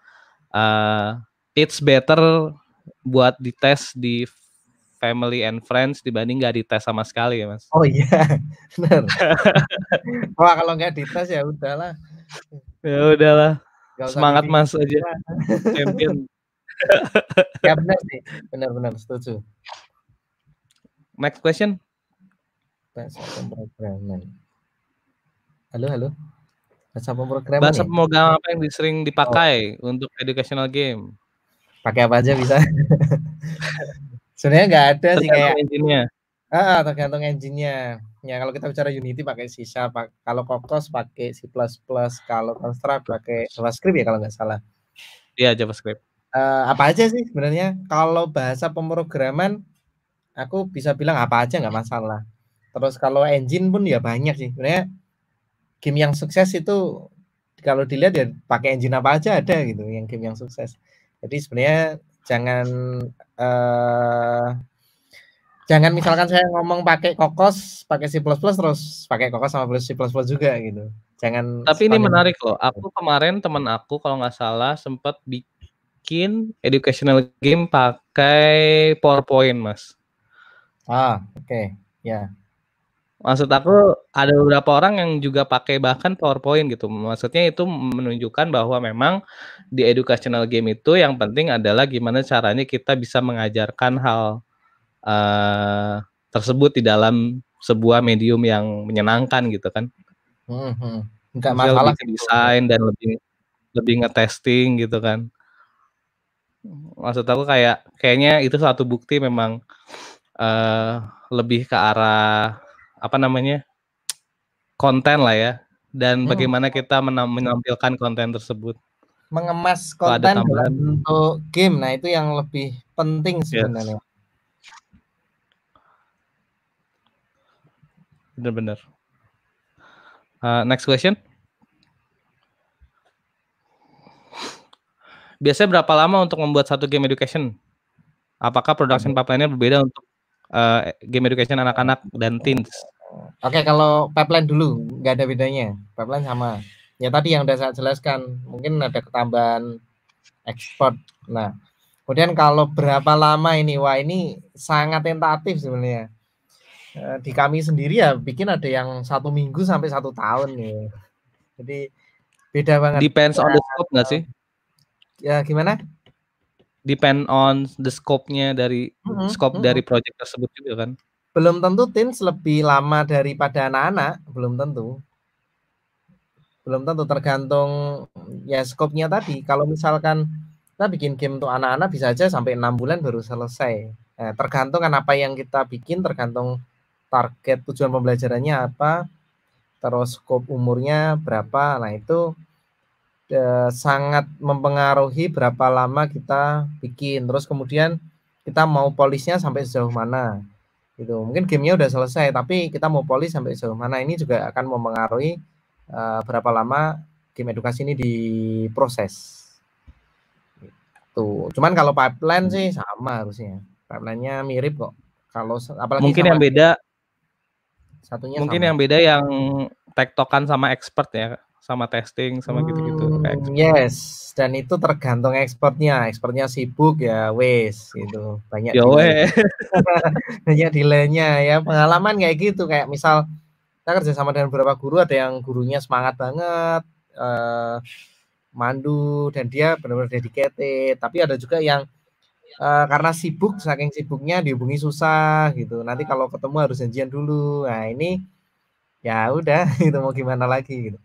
uh, it's better buat dites di family and friends dibanding nggak dites sama sekali ya mas. Oh iya, benar. Wah kalau nggak dites ya udahlah. Ya udahlah. Semangat mas aja. Champion. ya benar sih, benar-benar setuju. Next question. Bahasa pemrograman. Halo, halo. Bahasa pemrograman. Bahasa pemrograman apa yang sering dipakai oh. untuk educational game? pakai apa aja bisa sebenarnya nggak ada tergantung sih kayak engine-nya. Ah tergantung engine-nya. Ya kalau kita bicara Unity pakai C Sharp kalau Cocos pakai C++ kalau Construct pakai JavaScript ya kalau nggak salah. Iya JavaScript. Uh, apa aja sih sebenarnya? Kalau bahasa pemrograman aku bisa bilang apa aja nggak masalah. Terus kalau engine pun ya banyak sih. Sebenarnya game yang sukses itu kalau dilihat ya pakai engine apa aja ada gitu yang game yang sukses. Jadi sebenarnya jangan uh, jangan misalkan saya ngomong pakai kokos, pakai C++ terus pakai kokos sama C++ juga gitu. Jangan Tapi ini menarik loh. Aku kemarin teman aku kalau nggak salah sempat bikin educational game pakai PowerPoint, Mas. Ah, oke. Okay. Ya. Maksud aku ada beberapa orang yang juga pakai bahkan PowerPoint gitu. Maksudnya itu menunjukkan bahwa memang di educational game itu yang penting adalah gimana caranya kita bisa mengajarkan hal uh, tersebut di dalam sebuah medium yang menyenangkan gitu kan. Hmm, hmm. Enggak masalah lebih desain dan lebih lebih ngetesting gitu kan. Maksud aku kayak kayaknya itu satu bukti memang uh, lebih ke arah apa namanya konten lah ya. Dan hmm. bagaimana kita menampilkan konten tersebut. Mengemas konten dalam bentuk game. Nah itu yang lebih penting sebenarnya. Yes. benar-benar. Uh, next question. Biasanya berapa lama untuk membuat satu game education? Apakah production pipeline-nya berbeda untuk uh, game education anak-anak dan teens Oke, kalau pipeline dulu nggak ada bedanya. Pipeline sama. Ya tadi yang udah saya jelaskan, mungkin ada ketambahan ekspor. Nah, kemudian kalau berapa lama ini? Wah, ini sangat tentatif sebenarnya. Eh, di kami sendiri ya bikin ada yang satu minggu sampai satu tahun nih. Jadi beda banget. Depends on the scope nggak sih? Ya gimana? Depend on the scope-nya dari mm -hmm. scope mm -hmm. dari project tersebut juga kan? Belum tentu teens lebih lama daripada anak-anak, belum tentu. Belum tentu tergantung ya skopnya tadi. Kalau misalkan kita bikin game untuk anak-anak bisa aja sampai enam bulan baru selesai. Nah, tergantung kan apa yang kita bikin, tergantung target tujuan pembelajarannya apa, terus skop umurnya berapa. Nah itu eh, sangat mempengaruhi berapa lama kita bikin. Terus kemudian kita mau polisnya sampai sejauh mana gitu. Mungkin gamenya udah selesai tapi kita mau polis sampai sejauh mana ini juga akan mempengaruhi uh, berapa lama game edukasi ini diproses. Tuh cuman kalau pipeline sih sama harusnya. Pipeline-nya mirip kok. Kalau apalagi mungkin yang beda satunya mungkin sama. yang beda yang tektokan sama expert ya sama testing sama gitu-gitu. Hmm, yes. Dan itu tergantung ekspornya. Ekspornya sibuk ya wes gitu. Banyak ya delay. banyak delaynya ya. Pengalaman kayak gitu kayak misal kita kerja sama dengan beberapa guru ada yang gurunya semangat banget uh, mandu dan dia benar-benar dedicated. Tapi ada juga yang uh, karena sibuk saking sibuknya dihubungi susah gitu. Nanti kalau ketemu harus janjian dulu. Nah ini ya udah itu mau gimana lagi gitu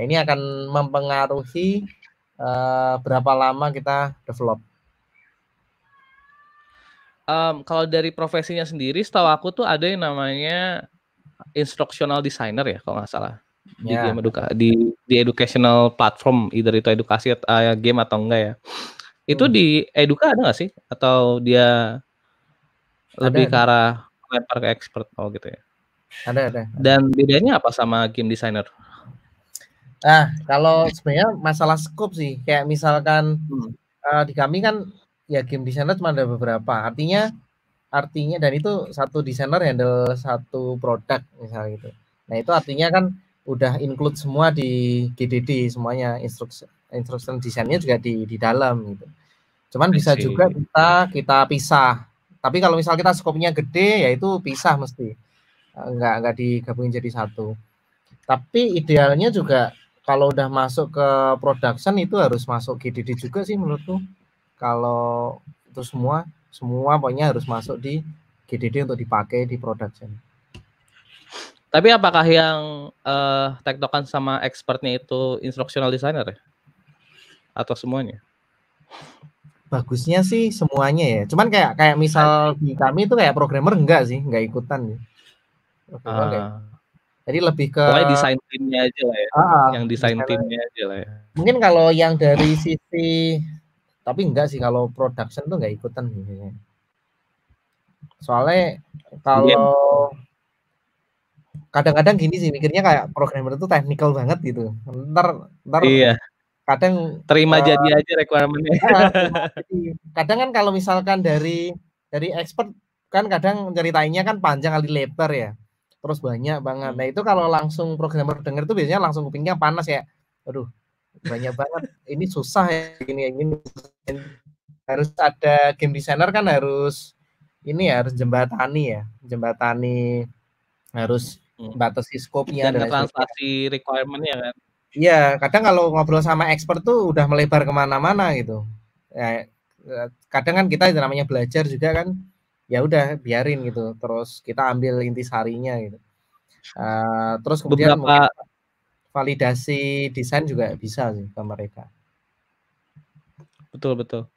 Nah, ini akan mempengaruhi uh, berapa lama kita develop. Um, kalau dari profesinya sendiri, setahu aku tuh ada yang namanya instructional designer ya, kalau nggak salah di yeah. game eduka di di educational platform, either itu edukasi uh, game atau enggak ya. Itu hmm. di eduka ada nggak sih? Atau dia ada, lebih ada. ke arah lempar ke expert oh gitu ya? Ada ada. Dan bedanya apa sama game designer? Nah, kalau sebenarnya masalah scope sih, kayak misalkan hmm. uh, di kami kan ya game designer cuma ada beberapa. Artinya artinya dan itu satu desainer handle satu produk misalnya gitu. Nah, itu artinya kan udah include semua di GDD semuanya instruction instruction desainnya juga di di dalam gitu. Cuman bisa juga kita kita pisah tapi kalau misal kita skopnya gede ya itu pisah mesti nggak nggak digabungin jadi satu tapi idealnya juga kalau udah masuk ke production itu harus masuk GDD juga sih menurutku kalau itu semua semua pokoknya harus masuk di GDD untuk dipakai di production tapi apakah yang uh, tektokan sama expertnya itu instructional designer ya? Atau semuanya? Bagusnya sih semuanya ya. Cuman kayak kayak misal di kami itu kayak programmer enggak sih, enggak ikutan. Uh, Jadi lebih ke Pokoknya desain timnya aja lah ya. Uh, yang desain timnya aja lah ya. Mungkin kalau yang dari sisi tapi enggak sih kalau production tuh enggak ikutan. Soalnya kalau kadang-kadang gini sih mikirnya kayak programmer itu technical banget gitu. Ntar ntar iya. kadang terima uh, jadi aja requirementnya. Ya, kadang kan kalau misalkan dari dari expert kan kadang ceritainnya kan panjang kali lebar ya. Terus banyak banget. Nah, itu kalau langsung programmer denger itu biasanya langsung kupingnya panas ya. Aduh, banyak banget. Ini susah ya gini gini. Harus ada game designer kan harus ini ya harus jembatani ya, jembatani harus Hmm. batasi skopnya dan, dan translasi requirementnya kan Iya, kadang kalau ngobrol sama expert tuh udah melebar ke mana-mana gitu. Ya, kadang kan kita namanya belajar juga kan, ya udah biarin gitu. Terus kita ambil intisarinya gitu. Uh, terus kemudian Beberapa... validasi desain juga bisa sih ke mereka. Betul betul.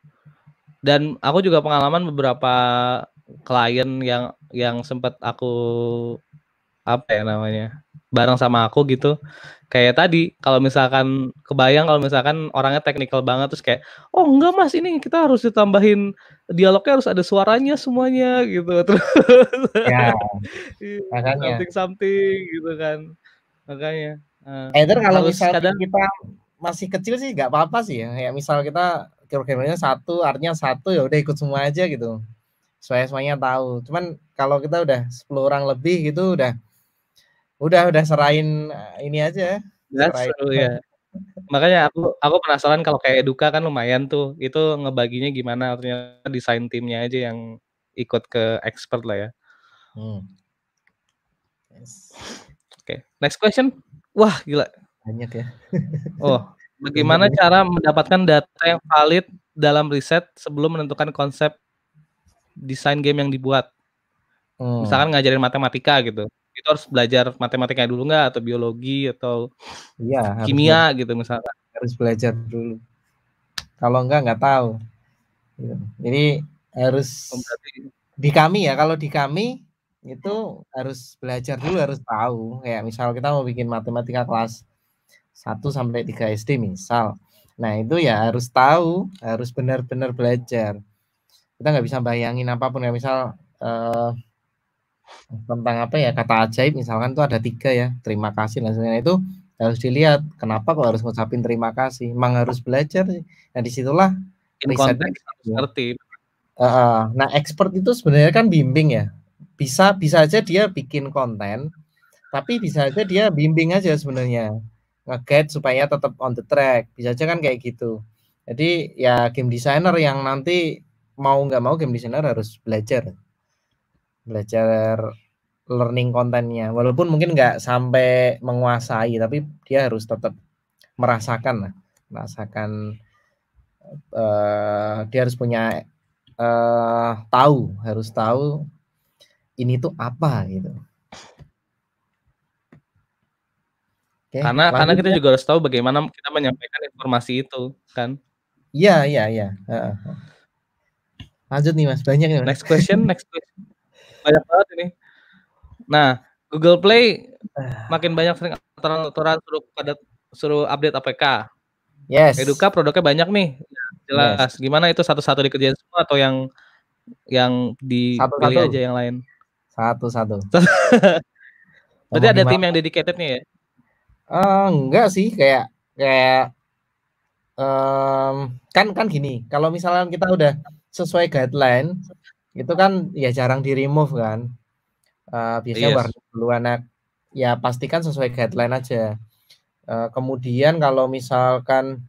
Dan aku juga pengalaman beberapa klien yang yang sempat aku apa ya namanya bareng sama aku gitu kayak tadi kalau misalkan kebayang kalau misalkan orangnya teknikal banget terus kayak oh enggak mas ini kita harus ditambahin dialognya harus ada suaranya semuanya gitu terus ya, makanya something something gitu kan makanya uh, Either kalau misalnya kadang, kita masih kecil sih nggak apa-apa sih ya kayak misal kita kira-kiranya satu artinya satu ya udah ikut semua aja gitu supaya semuanya tahu cuman kalau kita udah 10 orang lebih gitu udah udah udah serain eh, ini aja. Serain. ya. Makanya aku aku penasaran kalau kayak Eduka kan lumayan tuh. Itu ngebaginya gimana? Ternyata desain timnya aja yang ikut ke expert lah ya. Hmm. Yes. Oke, okay. next question. Wah, gila. Banyak ya. oh, bagaimana cara mendapatkan data yang valid dalam riset sebelum menentukan konsep desain game yang dibuat? Hmm. Misalkan ngajarin matematika gitu itu harus belajar matematika dulu nggak? Atau biologi? Atau iya, kimia gitu misalnya harus belajar dulu. Kalau enggak nggak tahu. Jadi harus oh, berarti... di kami ya kalau di kami itu harus belajar dulu harus tahu. Kayak misal kita mau bikin matematika kelas 1 sampai 3 SD misal. Nah itu ya harus tahu harus benar-benar belajar. Kita nggak bisa bayangin apa pun ya misal uh, tentang apa ya kata ajaib misalkan tuh ada tiga ya terima kasih dan sebagainya. Itu harus dilihat kenapa kok harus ngucapin terima kasih? Emang harus belajar sih. Nah di situlah risetnya ngerti. Uh, nah expert itu sebenarnya kan bimbing ya. Bisa bisa aja dia bikin konten tapi bisa aja dia bimbing aja sebenarnya. Nge supaya tetap on the track. Bisa aja kan kayak gitu. Jadi ya game designer yang nanti mau nggak mau game designer harus belajar belajar learning kontennya walaupun mungkin nggak sampai menguasai tapi dia harus tetap merasakan lah. Merasakan uh, dia harus punya uh, tahu harus tahu ini tuh apa gitu. Oke, karena karena kita ya. juga harus tahu bagaimana kita menyampaikan informasi itu kan? Iya iya iya. Lanjut nih mas. Banyak nih next question next question banyak banget ini. Nah, Google Play makin banyak sering aturan-aturan suruh pada suruh update APK. Yes. Eduka produknya banyak nih. Jelas. Yes. Gimana itu satu-satu dikerjain semua atau yang yang dipilih satu. aja yang lain? Satu-satu. Berarti ada tim yang dedicated nih ya? Uh, enggak sih, kayak kayak um, kan kan gini, kalau misalnya kita udah sesuai guideline, itu kan ya jarang di remove kan uh, biasanya yes. warna dulu anak ya pastikan sesuai guideline aja uh, kemudian kalau misalkan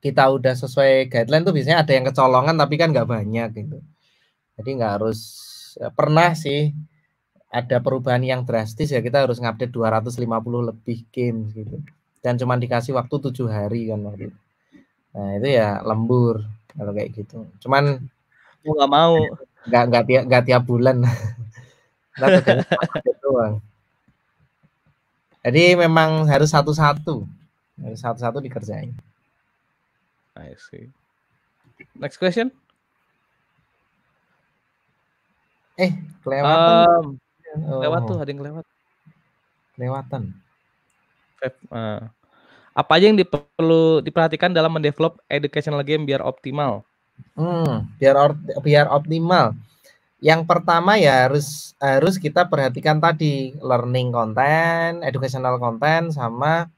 kita udah sesuai guideline tuh biasanya ada yang kecolongan tapi kan nggak banyak gitu Jadi nggak harus ya pernah sih ada perubahan yang drastis ya kita harus ngupdate 250 lebih game gitu. Dan cuma dikasih waktu tujuh hari kan waktu itu. Nah itu ya lembur kalau kayak gitu. Cuman nggak mau nggak nggak tiap nggak tiap bulan. doang. Jadi memang harus satu-satu. Harus satu-satu dikerjain. I see. Next question. Eh, kelewatan. Um, oh. Lewat tuh, ada yang lewat. Kelewatan. Uh, apa aja yang perlu diperhatikan dalam mendevelop educational game biar optimal? Hmm, biar biar optimal. Yang pertama ya harus harus kita perhatikan tadi learning content, educational content sama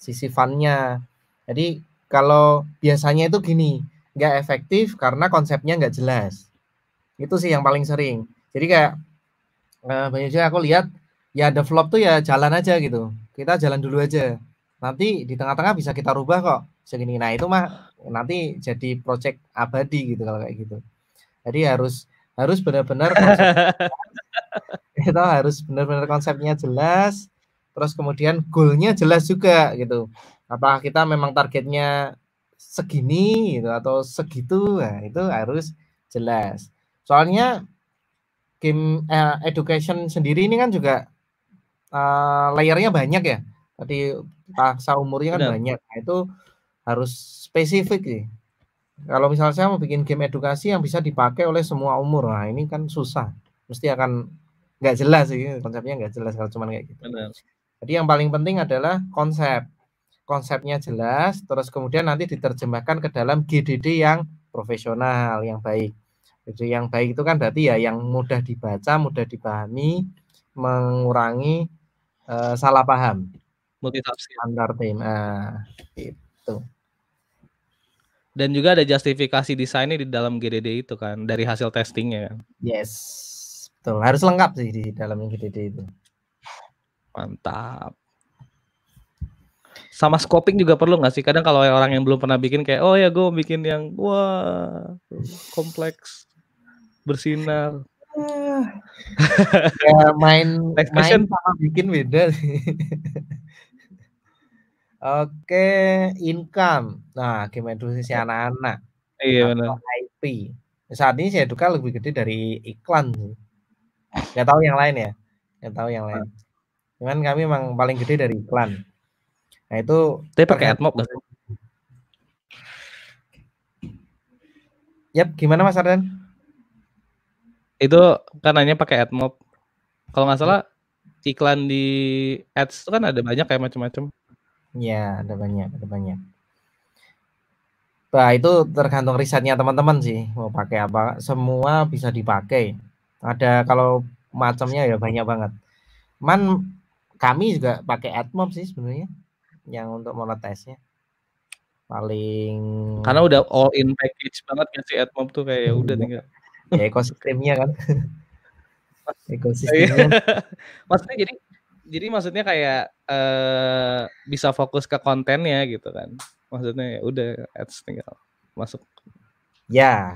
sisi funnya. Jadi kalau biasanya itu gini, nggak efektif karena konsepnya nggak jelas. Itu sih yang paling sering. Jadi kayak uh, banyak juga aku lihat ya develop tuh ya jalan aja gitu. Kita jalan dulu aja. Nanti di tengah-tengah bisa kita rubah kok. Segini. Nah, itu mah nanti jadi project abadi gitu kalau kayak gitu. Jadi harus harus benar-benar kita harus benar-benar konsepnya jelas terus kemudian goalnya jelas juga gitu. Apakah kita memang targetnya segini gitu atau segitu? Nah itu harus jelas. Soalnya game eh, education sendiri ini kan juga uh, layernya banyak ya. Tadi paksa umurnya kan Benar. banyak. Nah, itu harus spesifik sih kalau misalnya saya mau bikin game edukasi yang bisa dipakai oleh semua umur, nah ini kan susah. Mesti akan nggak jelas sih konsepnya nggak jelas kalau cuma kayak gitu. Benar. Jadi yang paling penting adalah konsep. Konsepnya jelas, terus kemudian nanti diterjemahkan ke dalam GDD yang profesional, yang baik. Jadi yang baik itu kan berarti ya yang mudah dibaca, mudah dipahami, mengurangi uh, salah paham. Multitafsir. Antar tim. Nah, itu. Dan juga ada justifikasi desainnya di dalam GDD itu kan dari hasil testingnya kan. Yes, betul. Harus lengkap sih di dalam GDD itu. Mantap. Sama scoping juga perlu nggak sih? Kadang kalau orang yang belum pernah bikin kayak, oh ya gue bikin yang wah kompleks, bersinar. ya main main sama bikin beda sih. Oke, income. Nah, game edukasi anak-anak. Iya benar. IP. Saat ini saya duka lebih gede dari iklan sih. Gak tahu yang lain ya. Gak tahu yang lain. Cuman kami memang paling gede dari iklan. Nah itu. Tapi pakai AdMob gak sih? Yap, gimana Mas Arden? Itu kan nanya pakai AdMob. Kalau nggak salah iklan di ads itu kan ada banyak kayak macam-macam. Ya, ada banyak, ada banyak. Nah, itu tergantung risetnya teman-teman sih, mau pakai apa. Semua bisa dipakai. Ada kalau macamnya ya banyak banget. Man kami juga pakai AdMob sih sebenarnya yang untuk monetise-nya. Paling Karena udah all in package banget kan si AdMob tuh kayak ya udah tinggal ya ekosistemnya kan. ekosistemnya. Maksudnya jadi jadi maksudnya kayak uh, bisa fokus ke kontennya gitu kan. Maksudnya ya udah ads tinggal masuk. Ya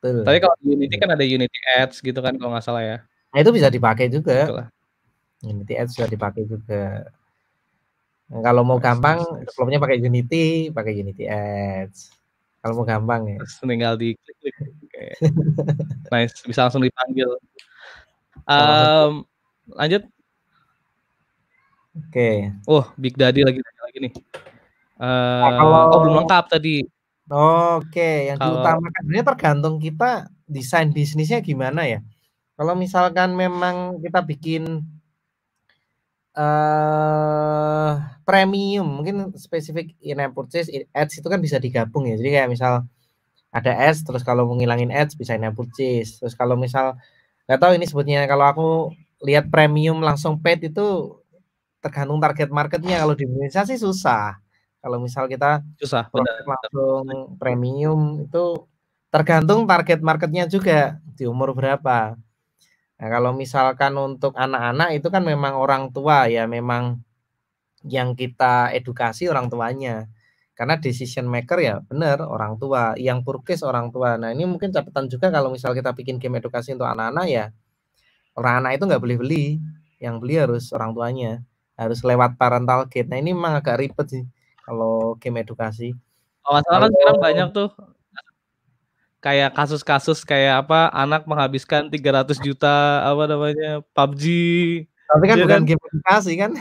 betul. Tapi kalau Unity kan ada Unity ads gitu kan kalau nggak salah ya. Nah itu bisa dipakai juga. Itulah. Unity ads bisa dipakai juga. Nah, kalau mau gampang sebelumnya pakai Unity pakai Unity ads. Kalau mau gampang ya. Terus tinggal di klik nice bisa langsung dipanggil. Um, lanjut Oke. Oh, Big Daddy lagi lagi nih. Uh, nah, kalau... Oh, belum lengkap tadi. Oke, yang kalau... diutamakan ini tergantung kita desain bisnisnya gimana ya. Kalau misalkan memang kita bikin uh, premium, mungkin spesifik in-app purchase, ads itu kan bisa digabung ya. Jadi kayak misal ada ads, terus kalau mau ngilangin ads bisa in-app purchase. Terus kalau misal nggak tahu ini sebutnya kalau aku lihat premium langsung paid itu tergantung target marketnya. Kalau di Indonesia sih susah. Kalau misal kita susah langsung premium itu tergantung target marketnya juga di umur berapa. Nah kalau misalkan untuk anak-anak itu kan memang orang tua ya memang yang kita edukasi orang tuanya. Karena decision maker ya benar orang tua, yang purchase orang tua. Nah ini mungkin catatan juga kalau misal kita bikin game edukasi untuk anak-anak ya orang anak itu nggak boleh beli, yang beli harus orang tuanya, harus lewat parental gate. Nah ini memang agak ribet sih kalau game edukasi. Oh, masalah kan sekarang banyak tuh kayak kasus-kasus kayak apa anak menghabiskan 300 juta apa namanya PUBG. Tapi kan ya bukan kan? game edukasi kan?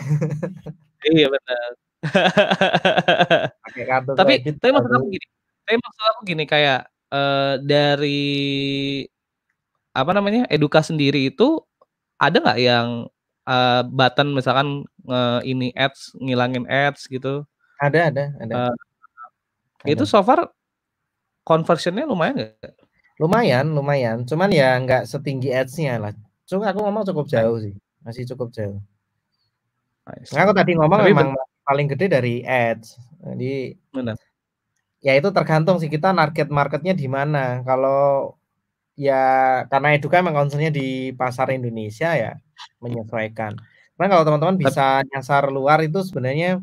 iya benar. Pakai kartu tapi kredit, tapi maksud aku gini tapi maksud aku gini kayak uh, dari apa namanya eduka sendiri itu ada nggak yang uh, button misalkan uh, ini ads ngilangin ads gitu. Ada ada ada. Uh, itu so far conversionnya lumayan nggak? Lumayan lumayan. Cuman ya nggak setinggi ads-nya lah. Cuma aku ngomong cukup jauh sih. Masih cukup jauh. Nah, aku tadi ngomong Tapi memang paling gede dari ads. Jadi Benar. Ya itu tergantung sih kita target marketnya di mana. Kalau ya karena Eduka memang concernnya di pasar Indonesia ya menyesuaikan. Karena kalau teman-teman bisa nyasar luar itu sebenarnya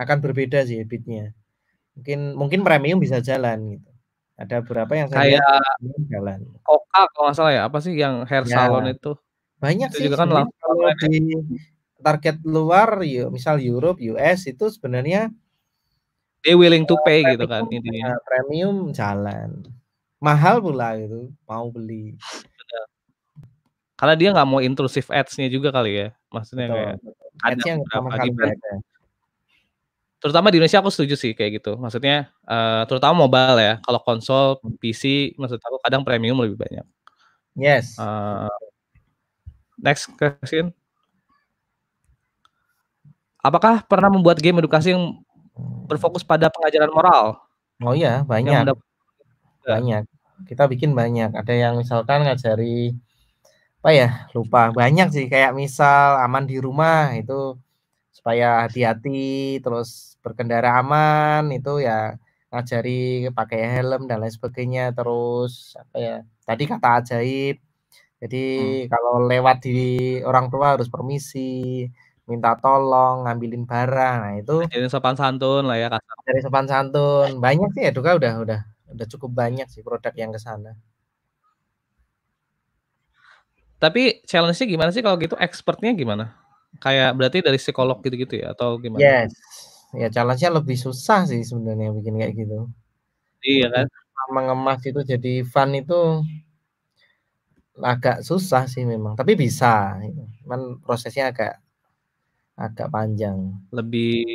akan berbeda sih habitnya. Mungkin mungkin premium bisa jalan gitu. Ada beberapa yang saya kayak jalan. Koka kalau nggak salah ya, apa sih yang hair ya. salon itu? Banyak itu sih juga kan kalau di target luar ya misal Europe, US itu sebenarnya they willing to pay gitu kan intinya. Premium jalan. Mahal pula gitu, mau beli. Karena dia nggak mau intrusive ads-nya juga kali ya. Maksudnya betul, kayak ads-nya sama sekali ada. Terutama di Indonesia aku setuju sih kayak gitu. Maksudnya uh, terutama mobile ya. Kalau konsol, PC maksud aku kadang premium lebih banyak. Yes. Uh, next question. Apakah pernah membuat game edukasi yang berfokus pada pengajaran moral? Oh iya, banyak. Banyak. Kita bikin banyak. Ada yang misalkan ngajari apa ya? Lupa. Banyak sih kayak misal aman di rumah itu supaya hati-hati terus berkendara aman itu ya ngajari pakai helm dan lain sebagainya terus apa ya tadi kata ajaib jadi hmm. kalau lewat di orang tua harus permisi minta tolong, ngambilin barang. Nah, itu jadi sopan santun lah ya kasar. Dari sopan santun. Banyak sih Eduka udah udah udah cukup banyak sih produk yang ke sana. Tapi challenge-nya gimana sih kalau gitu expertnya gimana? Kayak berarti dari psikolog gitu-gitu ya atau gimana? Yes. Ya challenge-nya lebih susah sih sebenarnya bikin kayak gitu. Iya kan? Mengemas itu jadi fun itu agak susah sih memang, tapi bisa. Cuman prosesnya agak Agak panjang. Lebih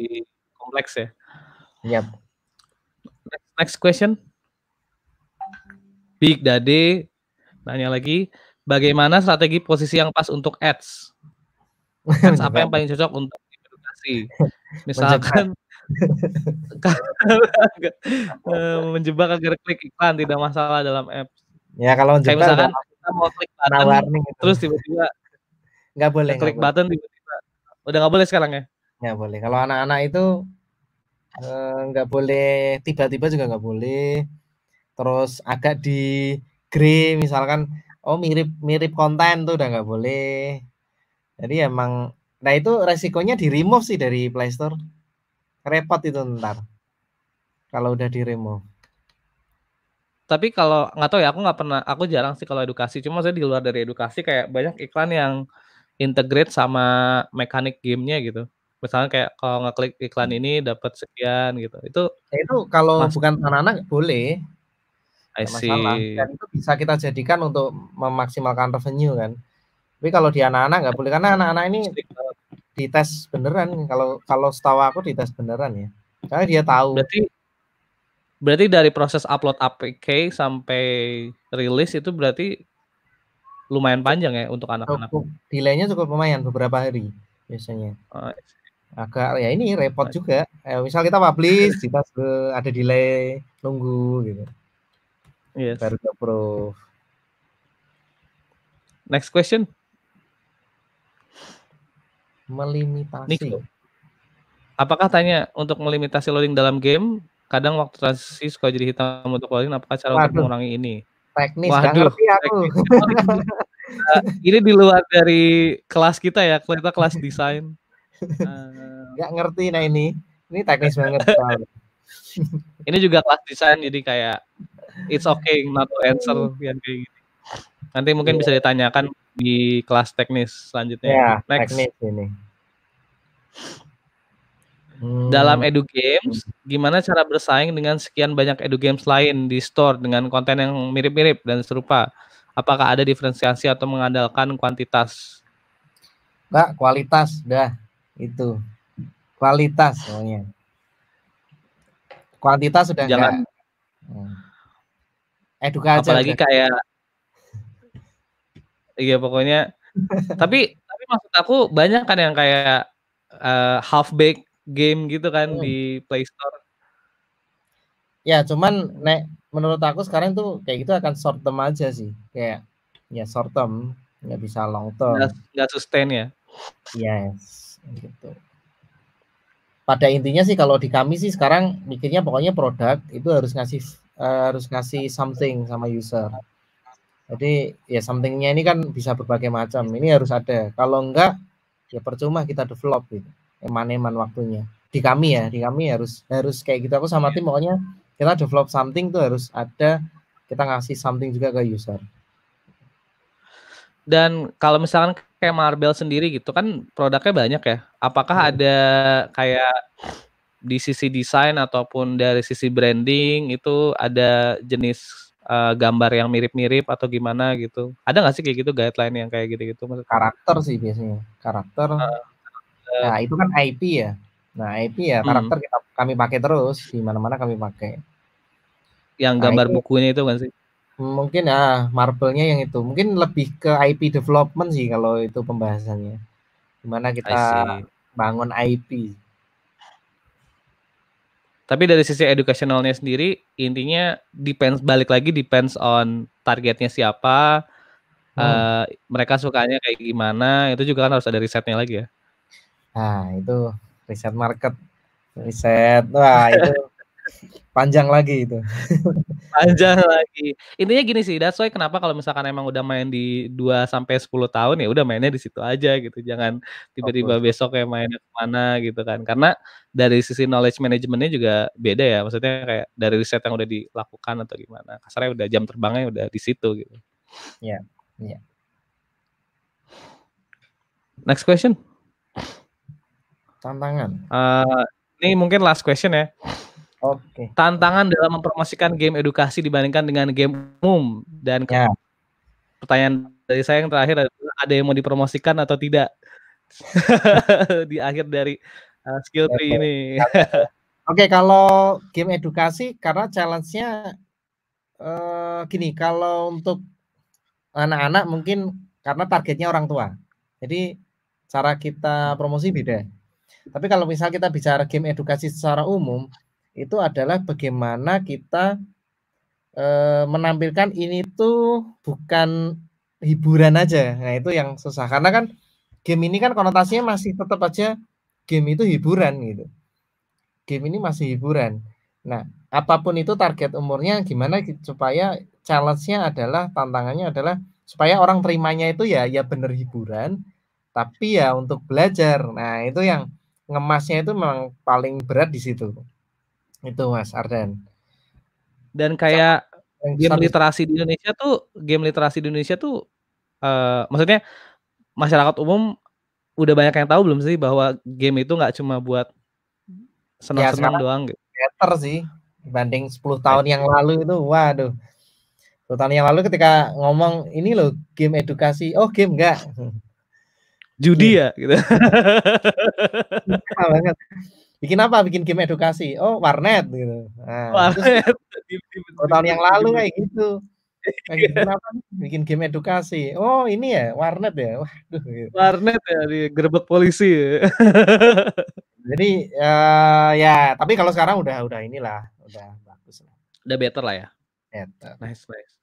kompleks ya? Yap. Next, next question. Big Dade nanya lagi, bagaimana strategi posisi yang pas untuk ads? Ads apa yang paling cocok untuk edukasi? Misalkan eh, menjebak agar klik iklan tidak masalah dalam apps. Ya kalau menjebak misalkan kita mau klik button, terus tiba-tiba nggak boleh klik button tiba Udah nggak boleh sekarang ya? Nggak boleh. Kalau anak-anak itu eh, nggak boleh tiba-tiba juga nggak boleh. Terus agak di grey misalkan, oh mirip mirip konten tuh udah nggak boleh. Jadi emang, nah itu resikonya di remove sih dari Play Store. Repot itu ntar. Kalau udah di remove. Tapi kalau nggak tahu ya, aku nggak pernah, aku jarang sih kalau edukasi. Cuma saya di luar dari edukasi kayak banyak iklan yang integrate sama mekanik gamenya gitu. Misalnya kayak kalau ngeklik iklan ini dapat sekian gitu. Itu ya itu kalau bukan anak-anak boleh. I see. Masalah. Dan itu bisa kita jadikan untuk memaksimalkan revenue kan. Tapi kalau di anak-anak nggak boleh karena anak-anak ini dites beneran. Kalau kalau setahu aku dites beneran ya. Karena dia tahu. Berarti berarti dari proses upload APK sampai rilis itu berarti lumayan panjang ya untuk anak-anak. Delaynya cukup lumayan beberapa hari biasanya. Oh, Agak ya ini repot juga. Eh, misal kita publish, kita ada delay, nunggu gitu. Yes. Baru approve. Next question. Melimitasi. Nico. Apakah tanya untuk melimitasi loading dalam game, kadang waktu transisi suka jadi hitam untuk loading, apakah cara Waduh. untuk mengurangi ini? teknis Waduh, gak ngerti aku. uh, ini di luar dari kelas kita ya, kita kelas desain. Uh, ngerti nah ini. Ini teknis banget. Ini juga kelas desain jadi kayak it's okay not to answer yang kayak gitu. Nanti mungkin yeah. bisa ditanyakan di kelas teknis selanjutnya. Ya, Next. teknis ini. Hmm. Dalam edu games, gimana cara bersaing dengan sekian banyak edu games lain di store dengan konten yang mirip-mirip dan serupa? Apakah ada diferensiasi atau mengandalkan kuantitas? Mbak, kualitas, dah itu. Kualitas pokoknya. Kuantitas sudah Jangan. enggak. Hmm. Edukasi. Apalagi aja. kayak Iya pokoknya. tapi tapi maksud aku banyak kan yang kayak uh, half baked game gitu kan hmm. di Play Store. Ya, cuman nek menurut aku sekarang tuh kayak gitu akan short term aja sih. Kayak ya short term, nggak bisa long term. Nggak, sustain ya. Yes, gitu. Pada intinya sih kalau di kami sih sekarang mikirnya pokoknya produk itu harus ngasih uh, harus ngasih something sama user. Jadi ya somethingnya ini kan bisa berbagai macam. Ini harus ada. Kalau enggak ya percuma kita develop gitu eman-eman waktunya di kami ya di kami harus harus kayak gitu aku sama tim pokoknya kita develop something tuh harus ada kita ngasih something juga ke user dan kalau misalkan kayak Marble sendiri gitu kan produknya banyak ya apakah hmm. ada kayak di sisi desain ataupun dari sisi branding itu ada jenis uh, gambar yang mirip-mirip atau gimana gitu ada nggak sih kayak gitu guideline yang kayak gitu-gitu karakter sih biasanya karakter uh, Nah, itu kan IP ya. Nah, IP ya hmm. karakter kita kami pakai terus di mana-mana kami pakai. Yang nah, gambar itu, bukunya itu kan sih? Mungkin ah marble-nya yang itu. Mungkin lebih ke IP development sih kalau itu pembahasannya. Gimana kita bangun IP. Tapi dari sisi educationalnya sendiri, intinya depends balik lagi depends on targetnya siapa, hmm. uh, mereka sukanya kayak gimana, itu juga kan harus ada risetnya lagi ya. Nah, itu riset market, riset. Wah, itu panjang lagi itu. panjang lagi. Intinya gini sih, that's why kenapa kalau misalkan emang udah main di 2 sampai 10 tahun ya udah mainnya di situ aja gitu. Jangan tiba-tiba besok kayak mainnya ke mana gitu kan. Karena dari sisi knowledge managementnya juga beda ya. Maksudnya kayak dari riset yang udah dilakukan atau gimana. Kasarnya udah jam terbangnya udah di situ gitu. Iya, yeah, iya. Yeah. Next question. Tantangan. Uh, ini mungkin last question ya. Oke. Okay. Tantangan dalam mempromosikan game edukasi dibandingkan dengan game umum dan ya. pertanyaan dari saya yang terakhir adalah ada yang mau dipromosikan atau tidak di akhir dari uh, skill tree ini. Oke, okay, kalau game edukasi karena challenge-nya uh, gini, kalau untuk anak-anak mungkin karena targetnya orang tua. Jadi cara kita promosi beda. Tapi kalau misal kita bicara game edukasi secara umum, itu adalah bagaimana kita e, menampilkan ini tuh bukan hiburan aja. Nah, itu yang susah karena kan game ini kan konotasinya masih tetap aja game itu hiburan gitu. Game ini masih hiburan. Nah, apa pun itu target umurnya gimana supaya challenge-nya adalah tantangannya adalah supaya orang terimanya itu ya ya bener hiburan tapi ya untuk belajar. Nah, itu yang ngemasnya itu memang paling berat di situ. Itu Mas Arden. Dan kayak game literasi di Indonesia tuh game literasi di Indonesia tuh uh, maksudnya masyarakat umum udah banyak yang tahu belum sih bahwa game itu nggak cuma buat senang-senang ya, doang gitu. Better sih dibanding 10 tahun yang lalu itu waduh. 10 tahun yang lalu ketika ngomong ini loh game edukasi, oh game enggak. judi iya. ya gitu. Banget. Bikin apa? Bikin game edukasi. Oh, warnet gitu. Nah, warnet. Terus, tahun yang lalu kayak gitu. Kayak gitu apa? Bikin game edukasi. Oh, ini ya warnet ya. Waduh. Gitu. Warnet ya di gerbek polisi. Ya. Jadi uh, ya, tapi kalau sekarang udah udah inilah, udah bagus lah. Udah better lah ya. Better. Nice, nice.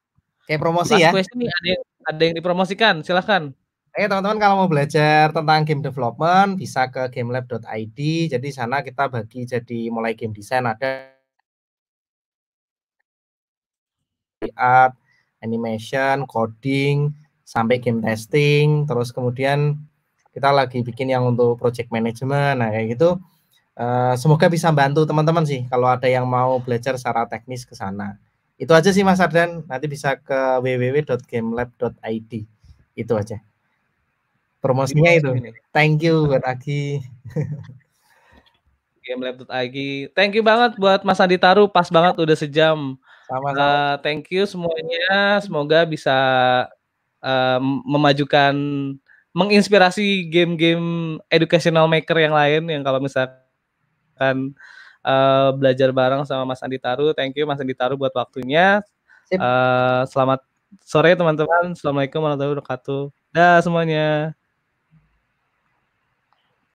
Kayak promosi Last ya. question nih ada yang, ada yang dipromosikan, silahkan. Oke teman-teman kalau mau belajar tentang game development bisa ke gamelab.id. Jadi sana kita bagi jadi mulai game design ada art, animation, coding, sampai game testing. Terus kemudian kita lagi bikin yang untuk project management. Nah kayak gitu Uh, semoga bisa bantu teman-teman sih kalau ada yang mau belajar secara teknis ke sana. Itu aja sih Mas Ardan. Nanti bisa ke www.gamelab.id. Itu aja. Promosinya itu. Thank you buat Agi. Gamelab.id. Thank you banget buat Mas Andi Taru. Pas banget udah sejam. Sama-sama. Uh, thank you semuanya. Semoga bisa uh, memajukan menginspirasi game-game educational maker yang lain yang kalau misalkan uh, belajar bareng sama Mas Andi Taru. Thank you Mas Andi Taru buat waktunya. Uh, selamat sore teman-teman. Assalamualaikum warahmatullahi wabarakatuh. Dah semuanya.